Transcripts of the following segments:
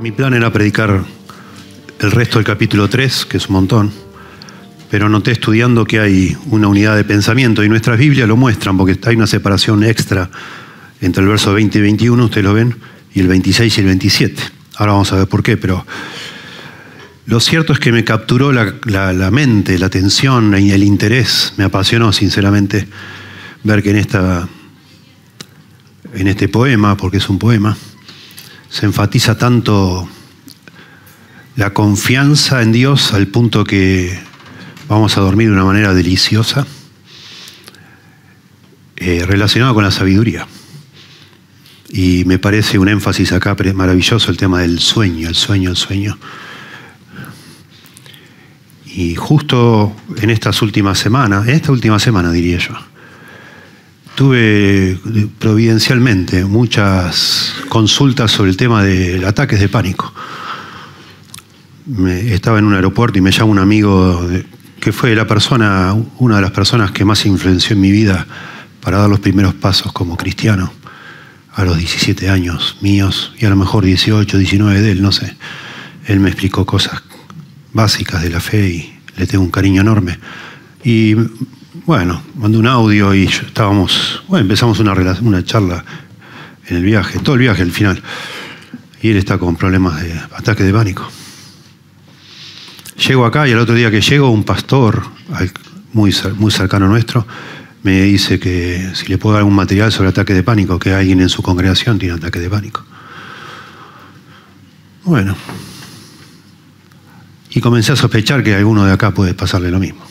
Mi plan era predicar el resto del capítulo 3, que es un montón, pero noté estudiando que hay una unidad de pensamiento y nuestras Biblias lo muestran porque hay una separación extra entre el verso 20 y 21, ustedes lo ven, y el 26 y el 27. Ahora vamos a ver por qué, pero lo cierto es que me capturó la, la mente, la atención y el interés, me apasionó sinceramente ver que en, esta, en este poema, porque es un poema, se enfatiza tanto la confianza en Dios al punto que vamos a dormir de una manera deliciosa, eh, relacionado con la sabiduría. Y me parece un énfasis acá maravilloso el tema del sueño, el sueño, el sueño. Y justo en estas últimas semanas, en esta última semana diría yo, tuve providencialmente muchas consultas sobre el tema de ataques de pánico. estaba en un aeropuerto y me llama un amigo que fue la persona, una de las personas que más influenció en mi vida para dar los primeros pasos como cristiano, a los 17 años míos, y a lo mejor 18, 19 de él, no sé. Él me explicó cosas básicas de la fe y le tengo un cariño enorme. Y bueno, mandó un audio y estábamos, bueno, empezamos una, charla en el viaje, todo el viaje al final. Y él está con problemas de ataque de pánico. Llego acá y el otro día que llego, un pastor muy, muy cercano nuestro me dice que si le puedo dar algún material sobre ataque de pánico, que alguien en su congregación tiene ataque de pánico. Bueno. Y comencé a sospechar que alguno de acá puede pasarle lo mismo.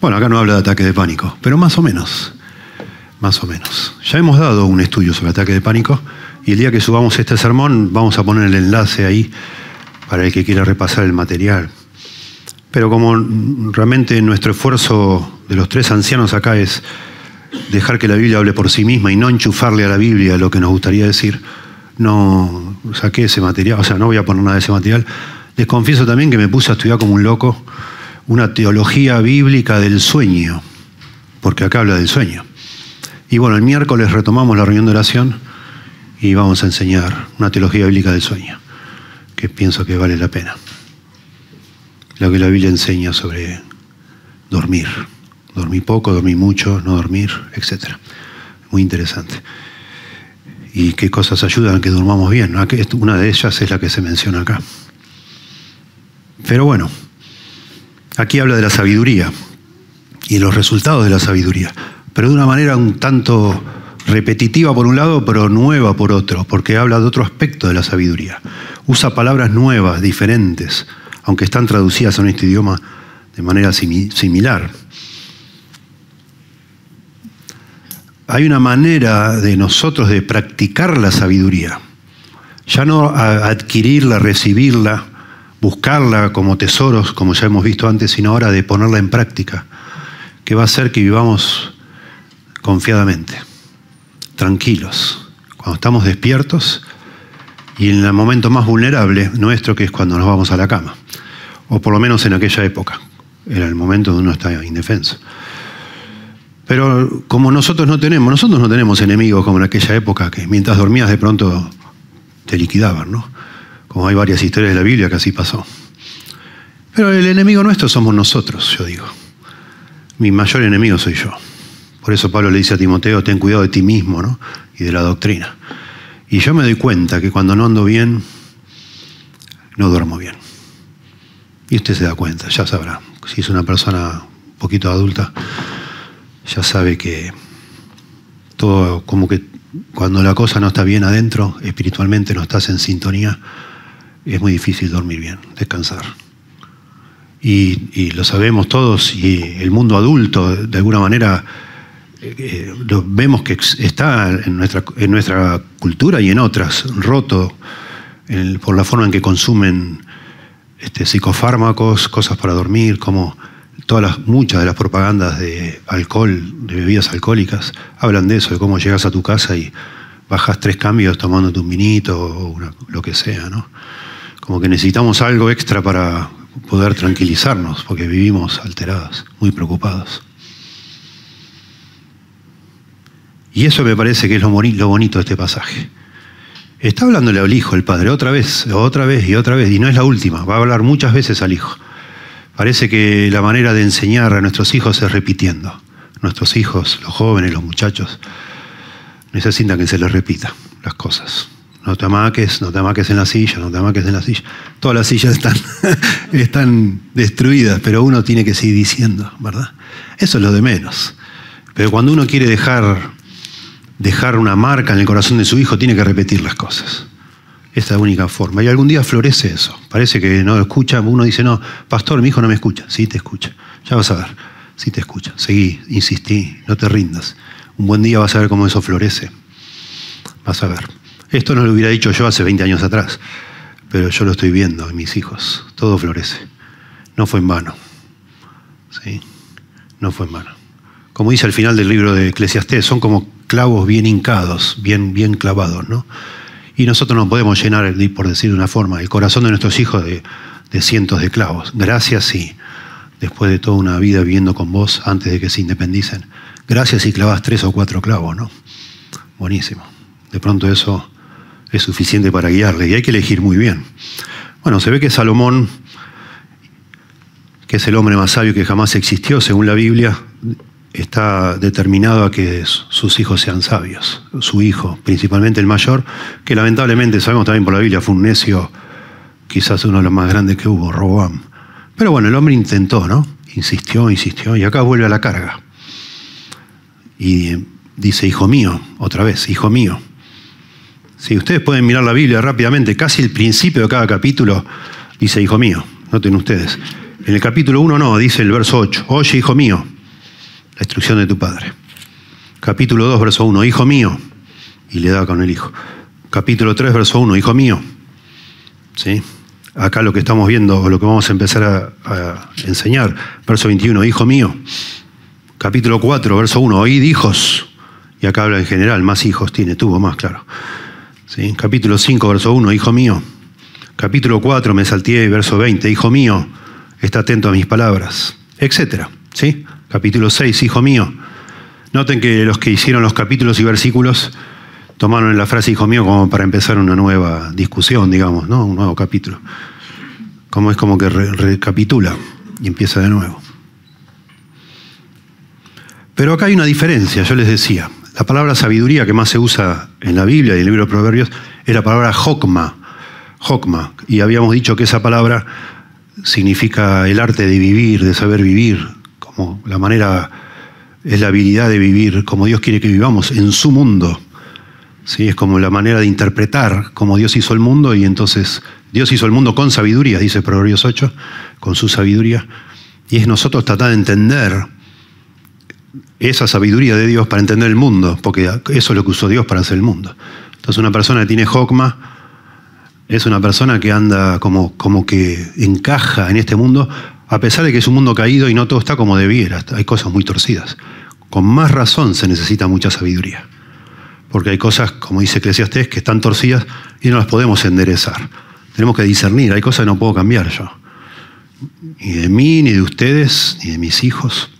Bueno, acá no habla de ataque de pánico, pero más o menos, más o menos. Ya hemos dado un estudio sobre ataque de pánico y el día que subamos este sermón vamos a poner el enlace ahí para el que quiera repasar el material. Pero como realmente nuestro esfuerzo de los tres ancianos acá es dejar que la Biblia hable por sí misma y no enchufarle a la Biblia lo que nos gustaría decir, no saqué ese material, o sea, no voy a poner nada de ese material. Les confieso también que me puse a estudiar como un loco una teología bíblica del sueño, porque acá habla del sueño. Y bueno, el miércoles retomamos la reunión de oración y vamos a enseñar una teología bíblica del sueño, que pienso que vale la pena. Lo que la Biblia enseña sobre dormir, dormir poco, dormir mucho, no dormir, etc. Muy interesante. Y qué cosas ayudan a que durmamos bien. Una de ellas es la que se menciona acá. Pero bueno, Aquí habla de la sabiduría y los resultados de la sabiduría, pero de una manera un tanto repetitiva por un lado, pero nueva por otro, porque habla de otro aspecto de la sabiduría. Usa palabras nuevas, diferentes, aunque están traducidas en este idioma de manera similar. Hay una manera de nosotros de practicar la sabiduría, ya no adquirirla, recibirla, buscarla como tesoros, como ya hemos visto antes, sino ahora de ponerla en práctica, que va a hacer que vivamos confiadamente, tranquilos, cuando estamos despiertos y en el momento más vulnerable nuestro, que es cuando nos vamos a la cama, o por lo menos en aquella época, era el momento donde uno está indefenso. Pero como nosotros no tenemos, nosotros no tenemos enemigos como en aquella época, que mientras dormías de pronto te liquidaban, ¿no? Como hay varias historias de la Biblia que así pasó. Pero el enemigo nuestro somos nosotros, yo digo. Mi mayor enemigo soy yo. Por eso Pablo le dice a Timoteo, ten cuidado de ti mismo ¿no? y de la doctrina. Y yo me doy cuenta que cuando no ando bien, no duermo bien. Y usted se da cuenta, ya sabrá. Si es una persona un poquito adulta, ya sabe que todo, como que cuando la cosa no está bien adentro, espiritualmente no estás en sintonía, es muy difícil dormir bien, descansar. Y, lo sabemos todos, y el mundo adulto, de alguna manera, eh, lo vemos que está en nuestra, en nuestra cultura y en otras, roto por la forma en que consumen este, psicofármacos, cosas para dormir, como todas las, muchas de las propagandas de alcohol, de bebidas alcohólicas, hablan de eso, de cómo llegas a tu casa y bajas tres cambios tomando un vinito o lo que sea, ¿no? Como que necesitamos algo extra para poder tranquilizarnos, porque vivimos alterados, muy preocupados. Y eso me parece que es lo bonito de este pasaje. Está hablándole al hijo, el padre, otra vez, otra vez y otra vez, y no es la última, va a hablar muchas veces al hijo. Parece que la manera de enseñar a nuestros hijos es repitiendo. Nuestros hijos, los jóvenes, los muchachos, necesitan que se les repita las cosas. No te amaques, no te amaques en la silla, no te amaques en la silla. Todas las sillas están, están destruidas, pero uno tiene que seguir diciendo, ¿verdad? Eso es lo de menos. Pero cuando uno quiere dejar, dejar una marca en el corazón de su hijo, tiene que repetir las cosas. Esta es la única forma. Y algún día florece eso. Parece que no lo escucha. Uno dice, no, pastor, mi hijo no me escucha. Sí, te escucha. Ya vas a ver. Sí, te escucha. Seguí, insistí, no te rindas. Un buen día vas a ver cómo eso florece. Vas a ver. Esto no lo hubiera dicho yo hace 20 años atrás, pero yo lo estoy viendo en mis hijos. Todo florece. No fue en vano. ¿Sí? No fue en vano. Como dice al final del libro de Eclesiastés, son como clavos bien hincados, bien, bien clavados, ¿no? Y nosotros no podemos llenar, por decir de una forma, el corazón de nuestros hijos de, de cientos de clavos. Gracias, sí. Después de toda una vida viviendo con vos antes de que se independicen. Gracias si clavas tres o cuatro clavos, ¿no? Buenísimo. De pronto eso es suficiente para guiarle y hay que elegir muy bien. Bueno, se ve que Salomón, que es el hombre más sabio que jamás existió, según la Biblia, está determinado a que sus hijos sean sabios. Su hijo, principalmente el mayor, que lamentablemente sabemos también por la Biblia fue un necio, quizás uno de los más grandes que hubo, Roboam. Pero bueno, el hombre intentó, ¿no? Insistió, insistió, y acá vuelve a la carga. Y dice, hijo mío, otra vez, hijo mío. Si ustedes pueden mirar la Biblia rápidamente, casi el principio de cada capítulo dice, hijo mío, noten ustedes. En el capítulo 1 no, dice el verso 8, oye, hijo mío, la instrucción de tu padre. Capítulo 2, verso 1, hijo mío, y le da con el hijo. Capítulo 3, verso 1, hijo mío. ¿Sí? Acá lo que estamos viendo, o lo que vamos a empezar a, a enseñar, verso 21, hijo mío. Capítulo 4, verso 1, oíd hijos. Y acá habla en general, más hijos tiene, tuvo más, claro. Capítulo 5, verso 1, hijo mío. Capítulo 4, me salté, verso 20, hijo mío, está atento a mis palabras, etcétera. ¿Sí? Capítulo 6, hijo mío. Noten que los que hicieron los capítulos y versículos tomaron la frase hijo mío como para empezar una nueva discusión, digamos, ¿no? Un nuevo capítulo. Como es como que recapitula y empieza de nuevo. Pero acá hay una diferencia, yo les decía. La palabra sabiduría que más se usa en la Biblia y en el libro de Proverbios es la palabra hokma. Hokma. Y habíamos dicho que esa palabra significa el arte de vivir, de saber vivir, como la manera, es la habilidad de vivir como Dios quiere que vivamos en su mundo. ¿Sí? Es como la manera de interpretar cómo Dios hizo el mundo y entonces Dios hizo el mundo con sabiduría, dice Proverbios 8, con su sabiduría. Y es nosotros tratar de entender esa sabiduría de Dios para entender el mundo, porque eso es lo que usó Dios para hacer el mundo. Entonces una persona que tiene Hokma es una persona que anda como, como que encaja en este mundo, a pesar de que es un mundo caído y no todo está como debiera, hay cosas muy torcidas. Con más razón se necesita mucha sabiduría, porque hay cosas, como dice Eclesiastés, que están torcidas y no las podemos enderezar. Tenemos que discernir, hay cosas que no puedo cambiar yo. Ni de mí, ni de ustedes, ni de mis hijos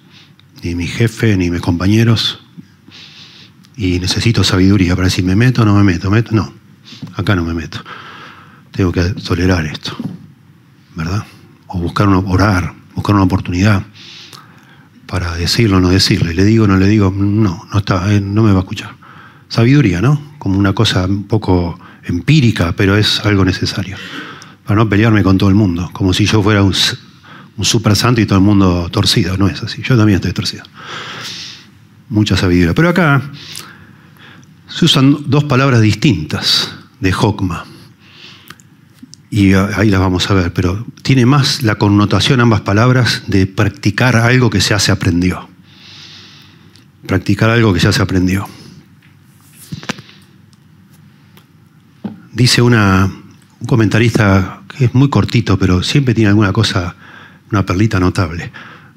ni mi jefe, ni mis compañeros. Y necesito sabiduría para decir, ¿me meto o no me meto? ¿Meto? No, acá no me meto. Tengo que tolerar esto, ¿verdad? O buscar una, orar, buscar una oportunidad para decirlo o no decirle. Le digo o no le digo, no, no, está, eh, no me va a escuchar. Sabiduría, ¿no? Como una cosa un poco empírica, pero es algo necesario. Para no pelearme con todo el mundo, como si yo fuera un un super santo y todo el mundo torcido. No es así. Yo también estoy torcido. Mucha sabiduría. Pero acá se usan dos palabras distintas de Hokma. Y ahí las vamos a ver. Pero tiene más la connotación ambas palabras de practicar algo que ya se aprendió. Practicar algo que ya se aprendió. Dice una, un comentarista que es muy cortito, pero siempre tiene alguna cosa una perlita notable.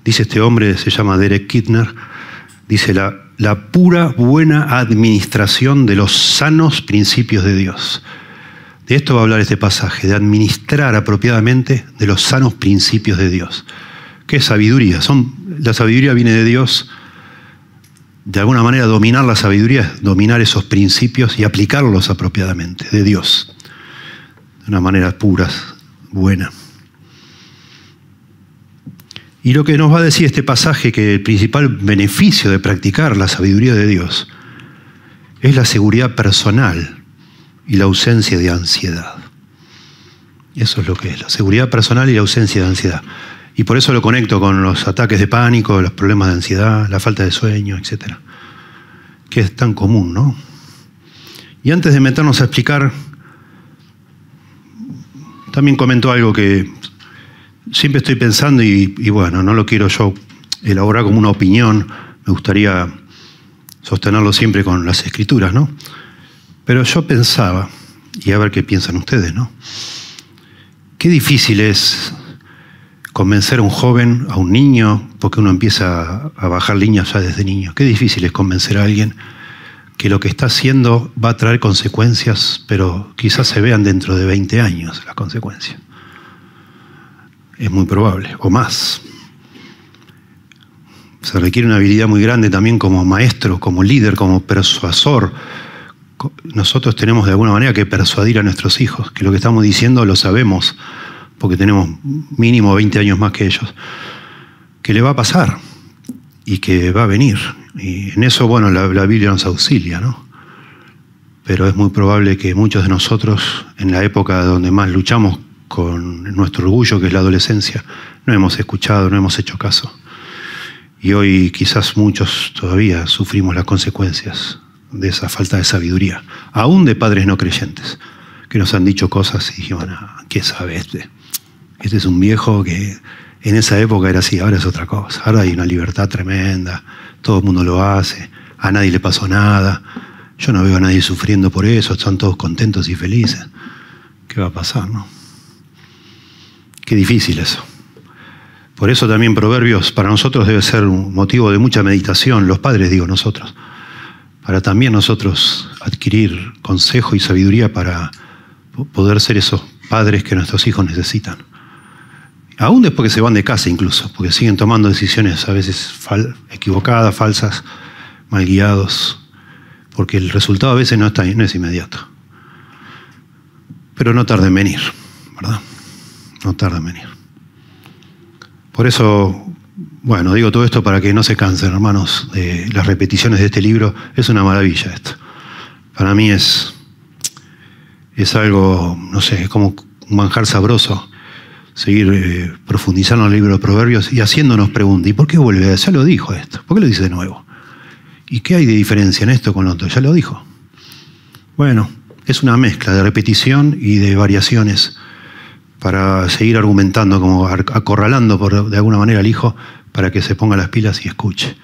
Dice este hombre, se llama Derek Kittner, dice la, la pura buena administración de los sanos principios de Dios. De esto va a hablar este pasaje, de administrar apropiadamente de los sanos principios de Dios. ¿Qué es sabiduría? Son, la sabiduría viene de Dios de alguna manera dominar la sabiduría es dominar esos principios y aplicarlos apropiadamente de Dios, de una manera pura, buena. Y lo que nos va a decir este pasaje, que el principal beneficio de practicar la sabiduría de Dios es la seguridad personal y la ausencia de ansiedad. Eso es lo que es, la seguridad personal y la ausencia de ansiedad. Y por eso lo conecto con los ataques de pánico, los problemas de ansiedad, la falta de sueño, etc. Que es tan común, ¿no? Y antes de meternos a explicar, también comentó algo que siempre estoy pensando y, bueno, no lo quiero yo elaborar como una opinión, me gustaría sostenerlo siempre con las escrituras, ¿no? Pero yo pensaba, y a ver qué piensan ustedes, ¿no? Qué difícil es convencer a un joven, a un niño, porque uno empieza a bajar líneas ya desde niño. Qué difícil es convencer a alguien que lo que está haciendo va a traer consecuencias, pero quizás se vean dentro de 20 años las consecuencias. Es muy probable, o más. Se requiere una habilidad muy grande también como maestro, como líder, como persuasor. Nosotros tenemos de alguna manera que persuadir a nuestros hijos, que lo que estamos diciendo lo sabemos, porque tenemos mínimo 20 años más que ellos, que le va a pasar y que va a venir. Y en eso, bueno, la, Biblia nos auxilia, ¿no? Pero es muy probable que muchos de nosotros, en la época donde más luchamos con nuestro orgullo, que es la adolescencia, no hemos escuchado, no hemos hecho caso. Y hoy quizás muchos todavía sufrimos las consecuencias de esa falta de sabiduría, aún de padres no creyentes, que nos han dicho cosas y dijimos, ah, ¿qué sabe este? Este es un viejo que en esa época era así, ahora es otra cosa. Ahora hay una libertad tremenda, todo el mundo lo hace, a nadie le pasó nada. Yo no veo a nadie sufriendo por eso, están todos contentos y felices. ¿Qué va a pasar, no? Qué difícil eso. Por eso también Proverbios para nosotros debe ser un motivo de mucha meditación, los padres digo nosotros, para también nosotros adquirir consejo y sabiduría para poder ser esos padres que nuestros hijos necesitan. Aún después que se van de casa incluso, porque siguen tomando decisiones a veces equivocadas, falsas, mal guiados, porque el resultado a veces no, está, no es inmediato. Pero no tarda en venir, ¿verdad? No tarda en venir. Por eso, bueno, digo todo esto para que no se cansen, hermanos, de las repeticiones de este libro. Es una maravilla esto. Para mí es, es algo, no sé, es como un manjar sabroso seguir eh, profundizando en el libro de Proverbios y haciéndonos preguntas. ¿Y por qué vuelve? Ya lo dijo esto. ¿Por qué lo dice de nuevo? ¿Y qué hay de diferencia en esto con lo otro? Ya lo dijo. Bueno, es una mezcla de repetición y de variaciones para seguir argumentando, como acorralando por, de alguna manera al hijo para que se ponga las pilas y escuche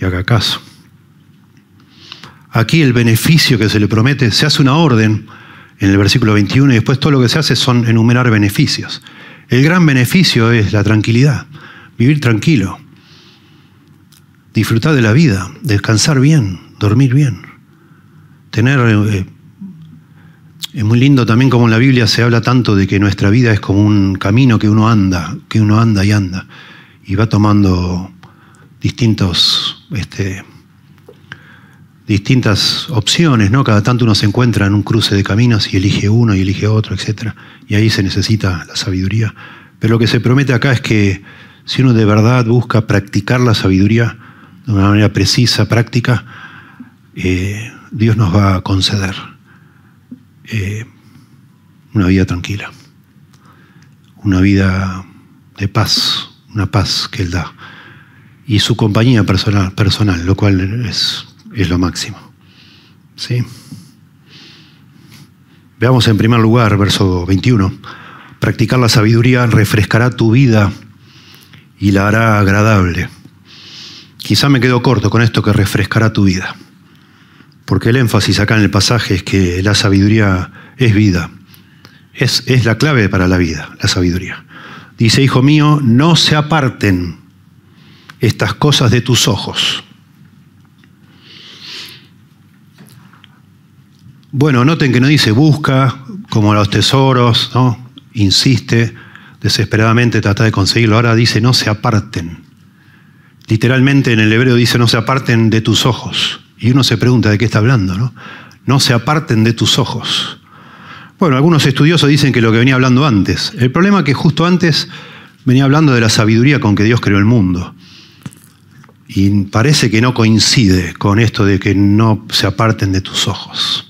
y haga caso. Aquí el beneficio que se le promete, se hace una orden en el versículo 21 y después todo lo que se hace son enumerar beneficios. El gran beneficio es la tranquilidad, vivir tranquilo, disfrutar de la vida, descansar bien, dormir bien, tener... Es muy lindo también como en la Biblia se habla tanto de que nuestra vida es como un camino que uno anda, que uno anda y anda, y va tomando distintos, este, distintas opciones, ¿no? Cada tanto uno se encuentra en un cruce de caminos y elige uno y elige otro, etc. Y ahí se necesita la sabiduría. Pero lo que se promete acá es que si uno de verdad busca practicar la sabiduría de una manera precisa, práctica, eh, Dios nos va a conceder eh, una vida tranquila, una vida de paz, una paz que Él da, y su compañía personal, personal lo cual es, es lo máximo. ¿Sí? Veamos en primer lugar, verso 21. Practicar la sabiduría refrescará tu vida y la hará agradable. Quizá me quedo corto con esto que refrescará tu vida, porque el énfasis acá en el pasaje es que la sabiduría es vida, es, es la clave para la vida, la sabiduría. Dice, hijo mío, no se aparten estas cosas de tus ojos. Bueno, noten que no dice busca como los tesoros, insiste desesperadamente, trata de conseguirlo. Ahora dice, no se aparten. Literalmente en el hebreo dice no se aparten de tus ojos. Y uno se pregunta de qué está hablando, ¿no? No se aparten de tus ojos. Bueno, algunos estudiosos dicen que lo que venía hablando antes. El problema es que justo antes venía hablando de la sabiduría con que Dios creó el mundo. Y parece que no coincide con esto de que no se aparten de tus ojos.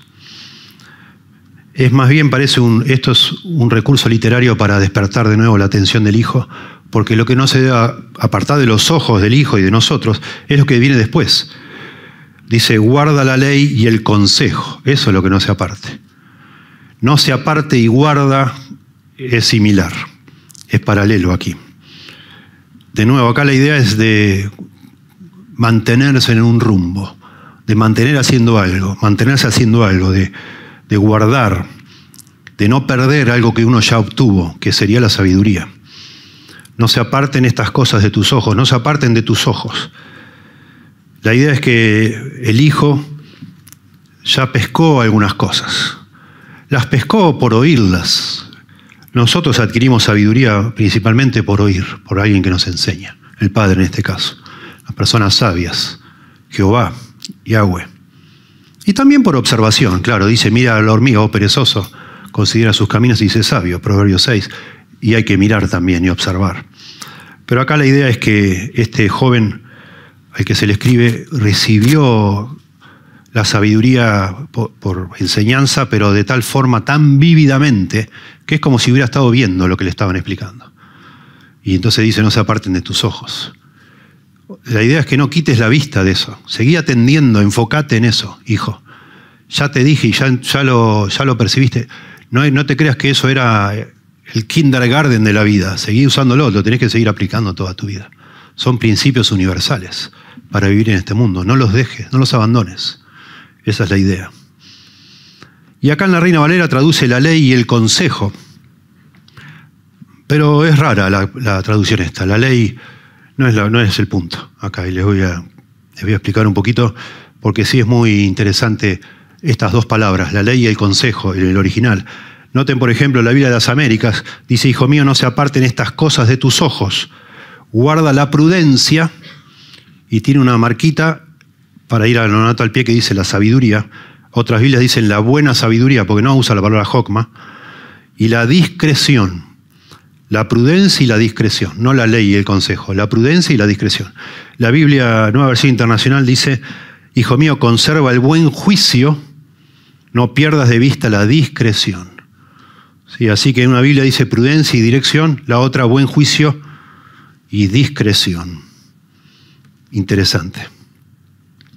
Es más bien, parece un, esto es un recurso literario para despertar de nuevo la atención del hijo, porque lo que no se debe apartar de los ojos del hijo y de nosotros es lo que viene después. Dice, guarda la ley y el consejo. Eso es lo que no se aparte. No se aparte y guarda es similar, es paralelo aquí. De nuevo, acá la idea es de mantenerse en un rumbo, de mantener haciendo algo, mantenerse haciendo algo, de, de guardar, de no perder algo que uno ya obtuvo, que sería la sabiduría. No se aparten estas cosas de tus ojos, no se aparten de tus ojos. La idea es que el hijo ya pescó algunas cosas. Las pescó por oírlas. Nosotros adquirimos sabiduría principalmente por oír, por alguien que nos enseña, el Padre en este caso, las personas sabias, Jehová, Yahweh. Y también por observación, claro, dice, mira al hormiga, oh perezoso, considera sus caminos y dice sabio, Proverbio 6, y hay que mirar también y observar. Pero acá la idea es que este joven al que se le escribe recibió la sabiduría por, enseñanza, pero de tal forma tan vívidamente que es como si hubiera estado viendo lo que le estaban explicando. Y entonces dice, no se aparten de tus ojos. La idea es que no quites la vista de eso. Seguí atendiendo, enfócate en eso, hijo. Ya te dije y ya, ya, lo, ya lo percibiste. No, no te creas que eso era el kindergarten de la vida. Seguí usándolo, lo tenés que seguir aplicando toda tu vida. Son principios universales para vivir en este mundo. No los dejes, no los abandones. Esa es la idea. Y acá en la Reina Valera traduce la ley y el consejo. Pero es rara la, traducción esta. La ley no es, el punto acá. Y les voy, a, les voy a explicar un poquito, porque sí es muy interesante estas dos palabras, la ley y el consejo, en el original. Noten, por ejemplo, la Biblia de las Américas, dice, Hijo mío, no se aparten estas cosas de tus ojos, guarda la prudencia, y tiene una marquita para ir a lo nato al pie que dice la sabiduría. Otras Biblias dicen la buena sabiduría, porque no usa la palabra hokma, y la discreción. La prudencia y la discreción, no la ley y el consejo, la prudencia y la discreción. La Biblia, Nueva Versión Internacional, dice, Hijo mío, conserva el buen juicio, no pierdas de vista la discreción. Sí, así que una Biblia dice prudencia y dirección, la otra buen juicio y discreción. Interesante,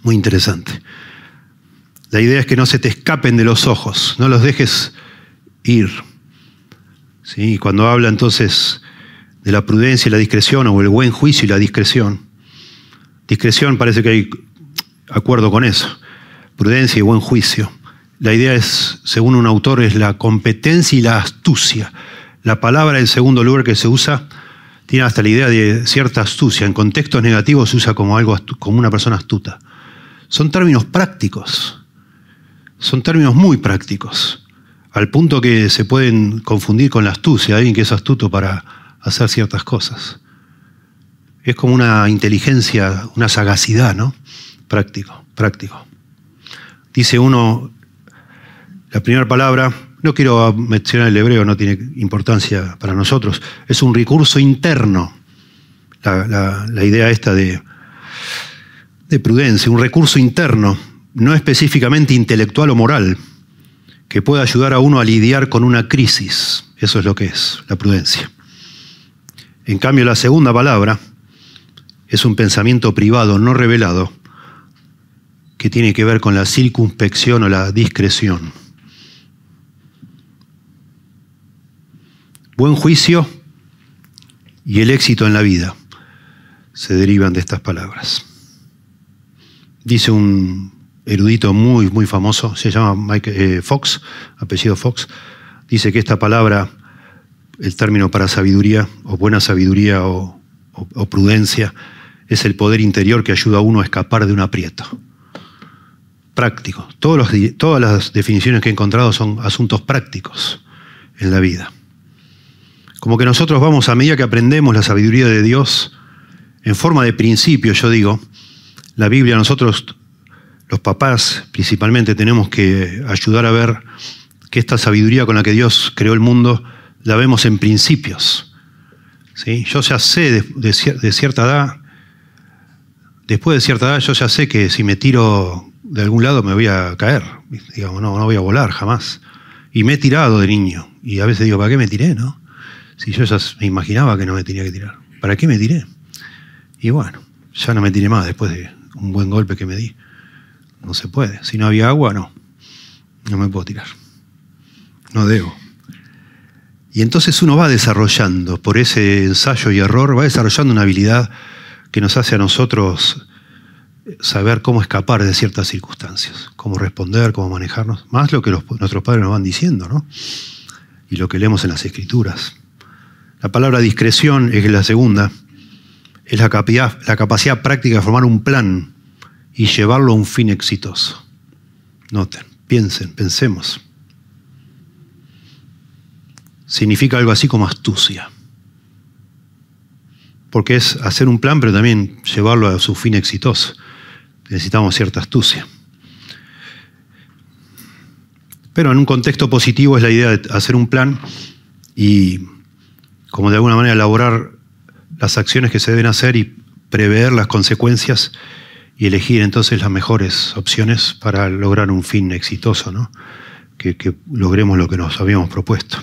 muy interesante. La idea es que no se te escapen de los ojos, no los dejes ir. ¿Sí? Cuando habla entonces de la prudencia y la discreción, o el buen juicio y la discreción, discreción parece que hay acuerdo con eso, prudencia y buen juicio. La idea es, según un autor, es la competencia y la astucia. La palabra en segundo lugar que se usa tiene hasta la idea de cierta astucia. En contextos negativos se usa como, algo como una persona astuta. Son términos prácticos. Son términos muy prácticos. Al punto que se pueden confundir con la astucia, alguien que es astuto para hacer ciertas cosas. Es como una inteligencia, una sagacidad, ¿no? Práctico, práctico. Dice uno, la primera palabra, no quiero mencionar el hebreo, no tiene importancia para nosotros, es un recurso interno. La, idea esta de, de prudencia, un recurso interno, no específicamente intelectual o moral, que pueda ayudar a uno a lidiar con una crisis. Eso es lo que es la prudencia. En cambio, la segunda palabra es un pensamiento privado, no revelado, que tiene que ver con la circunspección o la discreción. Buen juicio y el éxito en la vida se derivan de estas palabras. Dice un erudito muy, muy famoso, se llama Mike, eh, Fox, apellido Fox, dice que esta palabra, el término para sabiduría, o buena sabiduría o, prudencia, es el poder interior que ayuda a uno a escapar de un aprieto. Práctico. Todas las definiciones que he encontrado son asuntos prácticos en la vida. Como que nosotros vamos, a medida que aprendemos la sabiduría de Dios, en forma de principio, yo digo, la Biblia nosotros, los papás principalmente, tenemos que ayudar a ver que esta sabiduría con la que Dios creó el mundo, la vemos en principios. ¿Sí? Yo ya sé de, cierta edad, después de cierta edad, yo ya sé que si me tiro de algún lado me voy a caer. Digamos, no, no voy a volar jamás. Y me he tirado de niño. Y a veces digo, ¿para qué me tiré? No? Si yo ya me imaginaba que no me tenía que tirar. ¿Para qué me tiré? Y bueno, ya no me tiré más después de un buen golpe que me di. No se puede. Si no había agua, no. No me puedo tirar. No debo. Y entonces uno va desarrollando, por ese ensayo y error, va desarrollando una habilidad que nos hace a nosotros saber cómo escapar de ciertas circunstancias, cómo responder, cómo manejarnos, más lo que nuestros padres nos van diciendo, ¿no? Y lo que leemos en las escrituras. La palabra discreción es la segunda, es la capacidad, la capacidad práctica de formar un plan y llevarlo a un fin exitoso. Noten, piensen, pensemos significa algo así como astucia. Porque es hacer un plan, pero también llevarlo a su fin exitoso. Necesitamos cierta astucia. Pero en un contexto positivo es la idea de hacer un plan y, como de alguna manera, elaborar las acciones que se deben hacer y prever las consecuencias y elegir entonces las mejores opciones para lograr un fin exitoso, ¿no? que, logremos lo que nos habíamos propuesto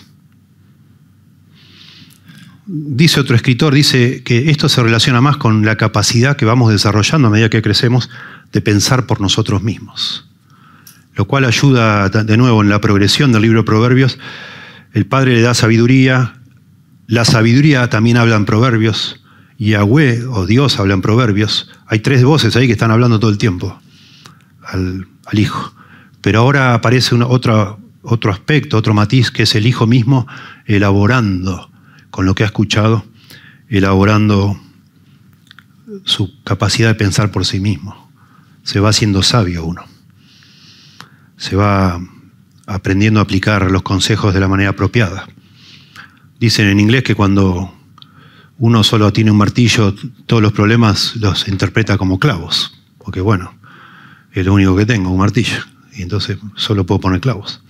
dice otro escritor, dice que esto se relaciona más con la capacidad que vamos desarrollando a medida que crecemos de pensar por nosotros mismos. Lo cual ayuda de nuevo en la progresión del libro de Proverbios. El Padre le da sabiduría, la sabiduría también habla en Proverbios, Yahweh o Dios habla en Proverbios. Hay tres voces ahí que están hablando todo el tiempo al, Hijo. Pero ahora aparece otro, otro aspecto, otro matiz, que es el Hijo mismo elaborando con lo que ha escuchado, elaborando su capacidad de pensar por sí mismo. Se va haciendo sabio uno. Se va aprendiendo a aplicar los consejos de la manera apropiada. Dicen en inglés que cuando uno solo tiene un martillo, todos los problemas los interpreta como clavos. Porque bueno, es lo único que tengo, un martillo. Y entonces solo puedo poner clavos.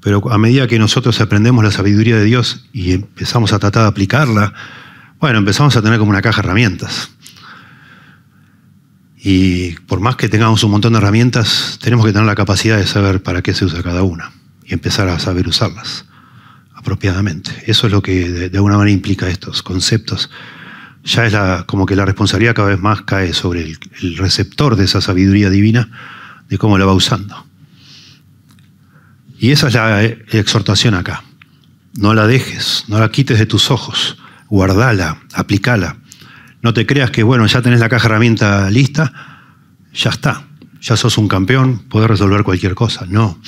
Pero a medida que nosotros aprendemos la sabiduría de Dios y empezamos a tratar de aplicarla, bueno, empezamos a tener como una caja de herramientas. Y por más que tengamos un montón de herramientas, tenemos que tener la capacidad de saber para qué se usa cada una y empezar a saber usarlas apropiadamente. Eso es lo que de, alguna manera implica estos conceptos. Ya es la, como que la responsabilidad cada vez más cae sobre el receptor de esa sabiduría divina, de cómo la va usando. Y esa es la exhortación acá. No la dejes, no la quites de tus ojos, guardala, aplicala. No te creas que, bueno, ya tenés la caja herramienta lista, ya está, ya sos un campeón, podés resolver cualquier cosa. No,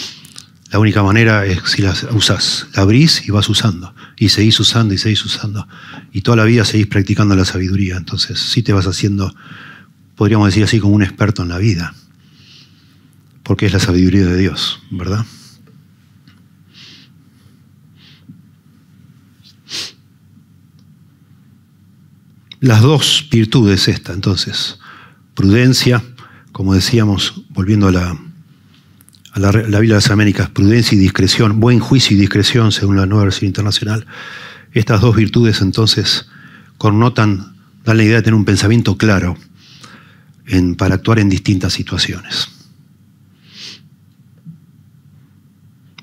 la única manera es si la usas, la abrís y vas usando, y seguís usando y seguís usando, y toda la vida seguís practicando la sabiduría. Entonces, sí te vas haciendo, podríamos decir así, como un experto en la vida, porque es la sabiduría de Dios, ¿verdad? las dos virtudes esta, entonces, prudencia, como decíamos, volviendo a la, a la, Biblia de las Américas, prudencia y discreción, buen juicio y discreción, según la nueva versión internacional. Estas dos virtudes entonces connotan, dan la idea de tener un pensamiento claro para actuar en distintas situaciones.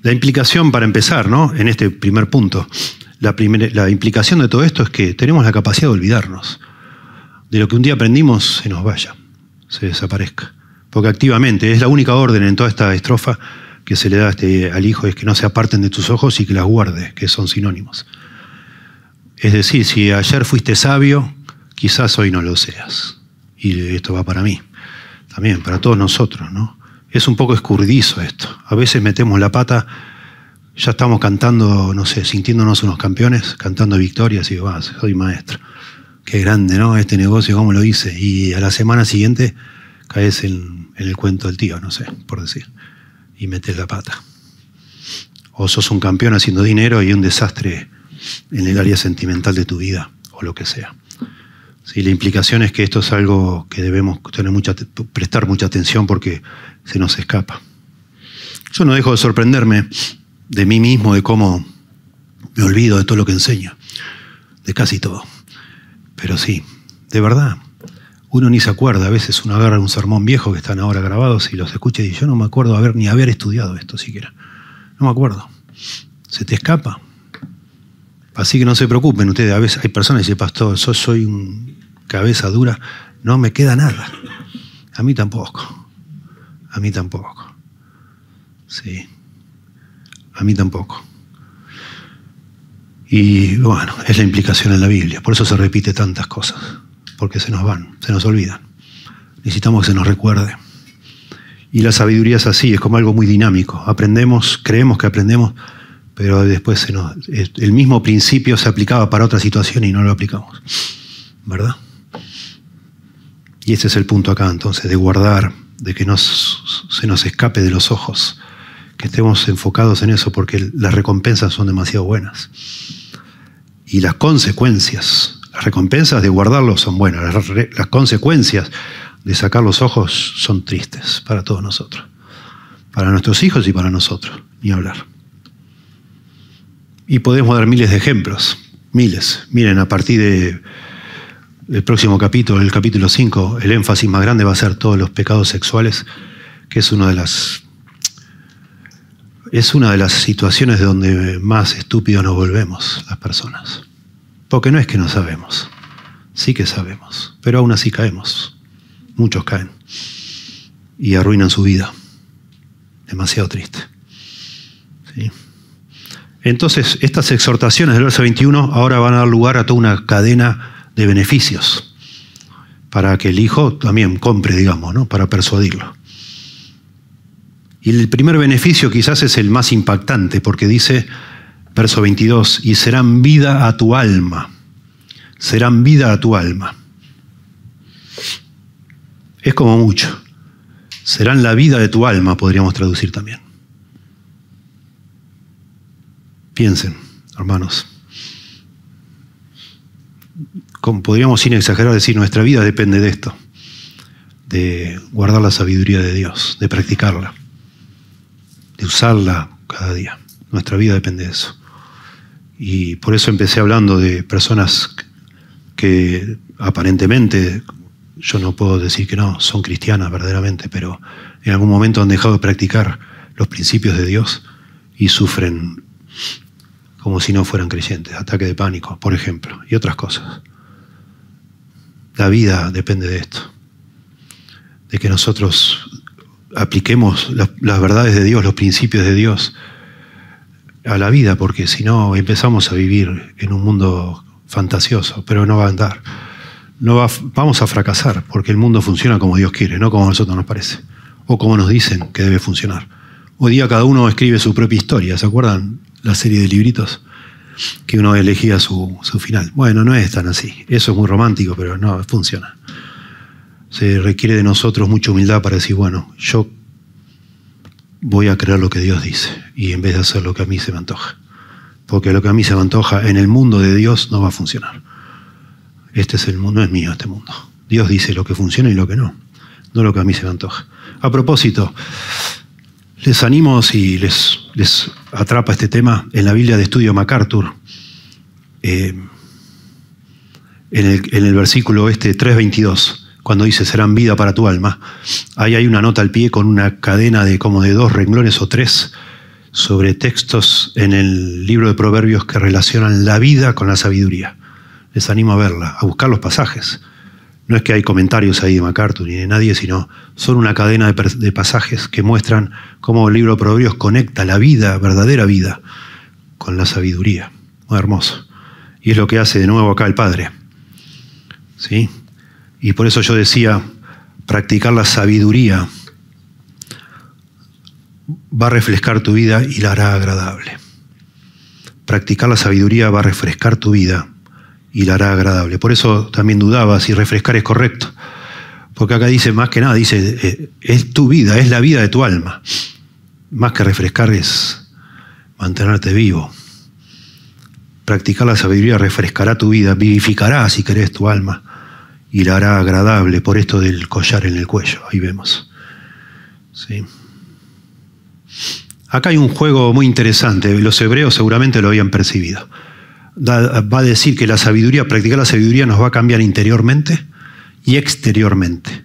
La implicación, para empezar, ¿no? en este primer punto, la, implicación de todo esto es que tenemos la capacidad de olvidarnos. De lo que un día aprendimos se nos vaya, se desaparezca. Porque activamente es la única orden en toda esta estrofa que se le da este, al hijo, es que no se aparten de tus ojos y que las guarde, que son sinónimos. Es decir, si ayer fuiste sabio, quizás hoy no lo seas. Y esto va para mí, también, para todos nosotros, ¿no? Es un poco escurdizo esto. A veces metemos la pata ya estamos cantando, no sé, sintiéndonos unos campeones, cantando victorias y vas, soy maestro. Qué grande, ¿no? Este negocio, ¿cómo lo hice? Y a la semana siguiente caes en, el cuento del tío, no sé, por decir, y metes la pata. O sos un campeón haciendo dinero y un desastre en el área sentimental de tu vida, o lo que sea. Sí, la implicación es que esto es algo que debemos tener mucha, prestar mucha atención porque se nos escapa. Yo no dejo de sorprenderme de mí mismo, de cómo me olvido de todo lo que enseño, de casi todo. Pero sí, de verdad, uno ni se acuerda, a veces uno agarra un sermón viejo que están ahora grabados y los escucha y dice, yo no me acuerdo haber, ni haber estudiado esto siquiera. No me acuerdo. Se te escapa. Así que no se preocupen ustedes, a veces hay personas que dicen, pastor, yo soy un cabeza dura, no me queda nada. A mí tampoco. A mí tampoco. Sí. A mí tampoco. Y bueno, es la implicación en la Biblia. Por eso se repite tantas cosas. Porque se nos van, se nos olvidan. Necesitamos que se nos recuerde. Y la sabiduría es así, es como algo muy dinámico. Aprendemos, creemos que aprendemos, pero después se nos, el mismo principio se aplicaba para otra situación y no lo aplicamos. ¿Verdad? Y ese es el punto acá, entonces, de guardar, de que se nos escape de los ojos, que estemos enfocados en eso, porque las recompensas son demasiado buenas. Y las consecuencias, las recompensas de guardarlo son buenas, las, consecuencias de sacar los ojos son tristes para todos nosotros, para nuestros hijos y para nosotros, ni hablar. Y podemos dar miles de ejemplos, miles. Miren, a partir de el próximo capítulo, el capítulo 5, el énfasis más grande va a ser todos los pecados sexuales, que es una de las es una de las situaciones donde más estúpidos nos volvemos las personas. Porque no es que no sabemos, sí que sabemos, pero aún así caemos. Muchos caen y arruinan su vida. Demasiado triste. Entonces, estas exhortaciones del verso 21 ahora van a dar lugar a toda una cadena de beneficios para que el hijo también compre, digamos, ¿no? para persuadirlo. Y el primer beneficio quizás es el más impactante, porque dice, verso 22, y serán vida a tu alma, serán vida a tu alma. Es como mucho, serán la vida de tu alma, podríamos traducir también. Piensen, hermanos podríamos sin exagerar decir, nuestra vida depende de esto, de guardar la sabiduría de Dios, de practicarla, de usarla cada día. Nuestra vida depende de eso. Y por eso empecé hablando de personas que aparentemente, yo no puedo decir que no, son cristianas verdaderamente, pero en algún momento han dejado de practicar los principios de Dios y sufren como si no fueran creyentes, ataque de pánico, por ejemplo, y otras cosas. La vida depende de esto, de que nosotros apliquemos las, verdades de Dios, los principios de Dios a la vida, porque si no empezamos a vivir en un mundo fantasioso, pero no va a andar. No va, vamos a fracasar, porque el mundo funciona como Dios quiere, no como a nosotros nos parece, o como nos dicen que debe funcionar. Hoy día cada uno escribe su propia historia, ¿se acuerdan la serie de libritos? que uno elegía su, final. Bueno, no es tan así. Eso es muy romántico, pero no funciona. Se requiere de nosotros mucha humildad para decir, bueno, yo voy a creer lo que Dios dice y en vez de hacer lo que a mí se me antoja. Porque lo que a mí se me antoja en el mundo de Dios no va a funcionar. Este es el mundo, no es mío este mundo. Dios dice lo que funciona y lo que no, no lo que a mí se me antoja. A propósito, les animo si les, les atrapa este tema en la Biblia de Estudio MacArthur, eh, en, el, versículo este 3.22, cuando dice serán vida para tu alma, ahí hay una nota al pie con una cadena de como de dos renglones o tres sobre textos en el libro de Proverbios que relacionan la vida con la sabiduría. Les animo a verla, a buscar los pasajes. No es que hay comentarios ahí de MacArthur ni de nadie, sino son una cadena de, pasajes que muestran cómo el libro de Proverbios conecta la vida, verdadera vida, con la sabiduría. Muy hermoso. Y es lo que hace de nuevo acá el Padre. ¿Sí? Y por eso yo decía, practicar la sabiduría va a refrescar tu vida y la hará agradable. Practicar la sabiduría va a refrescar tu vida y la hará agradable. Por eso también dudaba si refrescar es correcto. Porque acá dice más que nada, dice, eh, es tu vida, es la vida de tu alma. Más que refrescar es mantenerte vivo. Practicar la sabiduría refrescará tu vida, vivificará, si querés, tu alma. Y la hará agradable por esto del collar en el cuello. Ahí vemos. ¿Sí? Acá hay un juego muy interesante. Los hebreos seguramente lo habían percibido. va a decir que la sabiduría, practicar la sabiduría nos va a cambiar interiormente y exteriormente.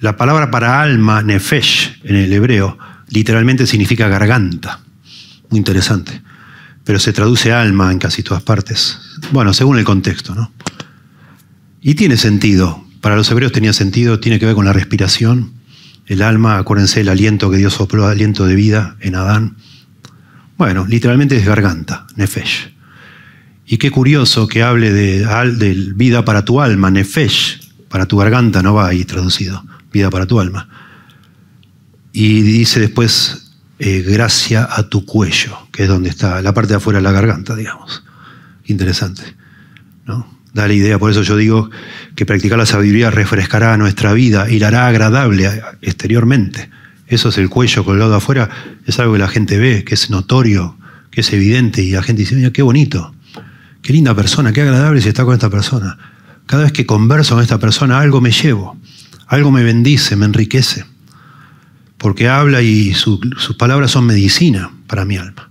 La palabra para alma, nefesh, en el hebreo, literalmente significa garganta. Muy interesante. Pero se traduce alma en casi todas partes. Bueno, según el contexto, ¿no? Y tiene sentido. Para los hebreos tenía sentido, tiene que ver con la respiración. El alma, acuérdense el aliento que Dios sopló, aliento de vida en Adán. Bueno, literalmente es garganta, nefesh. Y qué curioso que hable de, de vida para tu alma, nefesh, para tu garganta, no va ahí traducido, vida para tu alma. Y dice después, eh, gracia a tu cuello, que es donde está la parte de afuera de la garganta, digamos. Interesante. ¿no? Da la idea, por eso yo digo que practicar la sabiduría refrescará nuestra vida y la hará agradable exteriormente. Eso es el cuello colgado afuera, es algo que la gente ve, que es notorio, que es evidente, y la gente dice, mira, qué bonito, qué linda persona, qué agradable si está con esta persona. Cada vez que converso con esta persona, algo me llevo, algo me bendice, me enriquece porque habla y sus palabras son medicina para mi alma,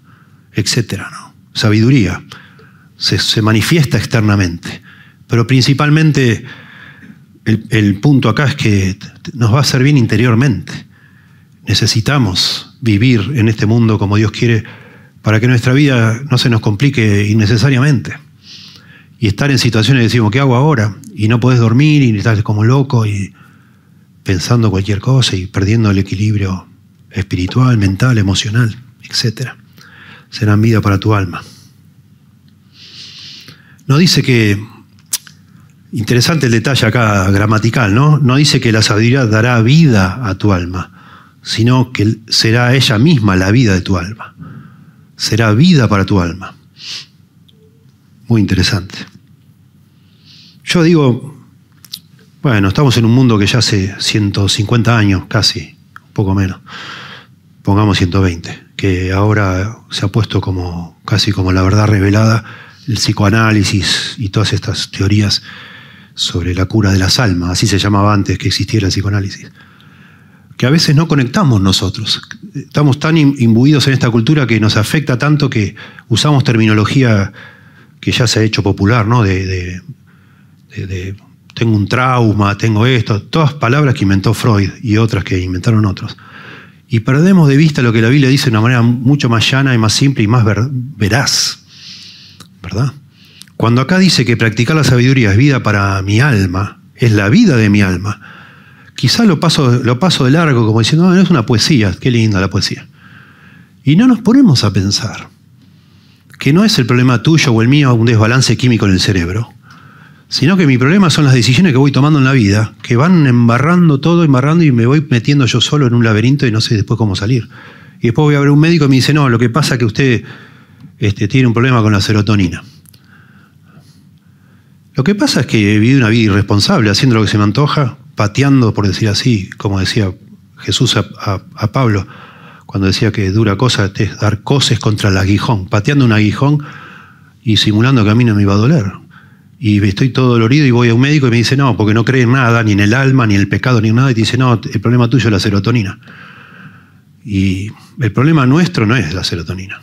etc. ¿no? Sabiduría se, manifiesta externamente, pero principalmente el, punto acá es que nos va a servir interiormente. Necesitamos vivir en este mundo como Dios quiere para que nuestra vida no se nos complique innecesariamente. Y estar en situaciones de decimos, ¿qué hago ahora? Y no podés dormir y estás como loco y pensando cualquier cosa y perdiendo el equilibrio espiritual, mental, emocional, etc. Serán vida para tu alma. No dice que, interesante el detalle acá gramatical, ¿no? No dice que la sabiduría dará vida a tu alma, sino que será ella misma la vida de tu alma. Será vida para tu alma. Muy interesante. Yo digo, bueno, estamos en un mundo que ya hace 150 años, casi, un poco menos, pongamos 120, que ahora se ha puesto como casi como la verdad revelada el psicoanálisis y todas estas teorías sobre la cura de las almas, así se llamaba antes que existiera el psicoanálisis, que a veces no conectamos nosotros. Estamos tan imbuidos en esta cultura que nos afecta tanto que usamos terminología que ya se ha hecho popular, ¿no? de, tengo un trauma, tengo esto, todas palabras que inventó Freud y otras que inventaron otros. Y perdemos de vista lo que la Biblia dice de una manera mucho más llana y más simple y más veraz. ¿Verdad? Cuando acá dice que practicar la sabiduría es vida para mi alma, es la vida de mi alma, quizá lo paso, lo paso de largo como diciendo, no, es una poesía, qué linda la poesía. Y no nos ponemos a pensar que no es el problema tuyo o el mío un desbalance químico en el cerebro, sino que mi problema son las decisiones que voy tomando en la vida, que van embarrando todo, embarrando y me voy metiendo yo solo en un laberinto y no sé después cómo salir. Y después voy a ver un médico y me dice, no, lo que pasa es que usted este, tiene un problema con la serotonina. Lo que pasa es que he vivido una vida irresponsable, haciendo lo que se me antoja, pateando, por decir así, como decía Jesús a, Pablo, cuando decía que dura cosa es dar coces contra el aguijón, pateando un aguijón y simulando que a mí no me iba a doler y estoy todo dolorido y voy a un médico y me dice, no, porque no cree en nada, ni en el alma, ni en el pecado, ni en nada, y te dice, no, el problema tuyo es la serotonina. Y el problema nuestro no es la serotonina.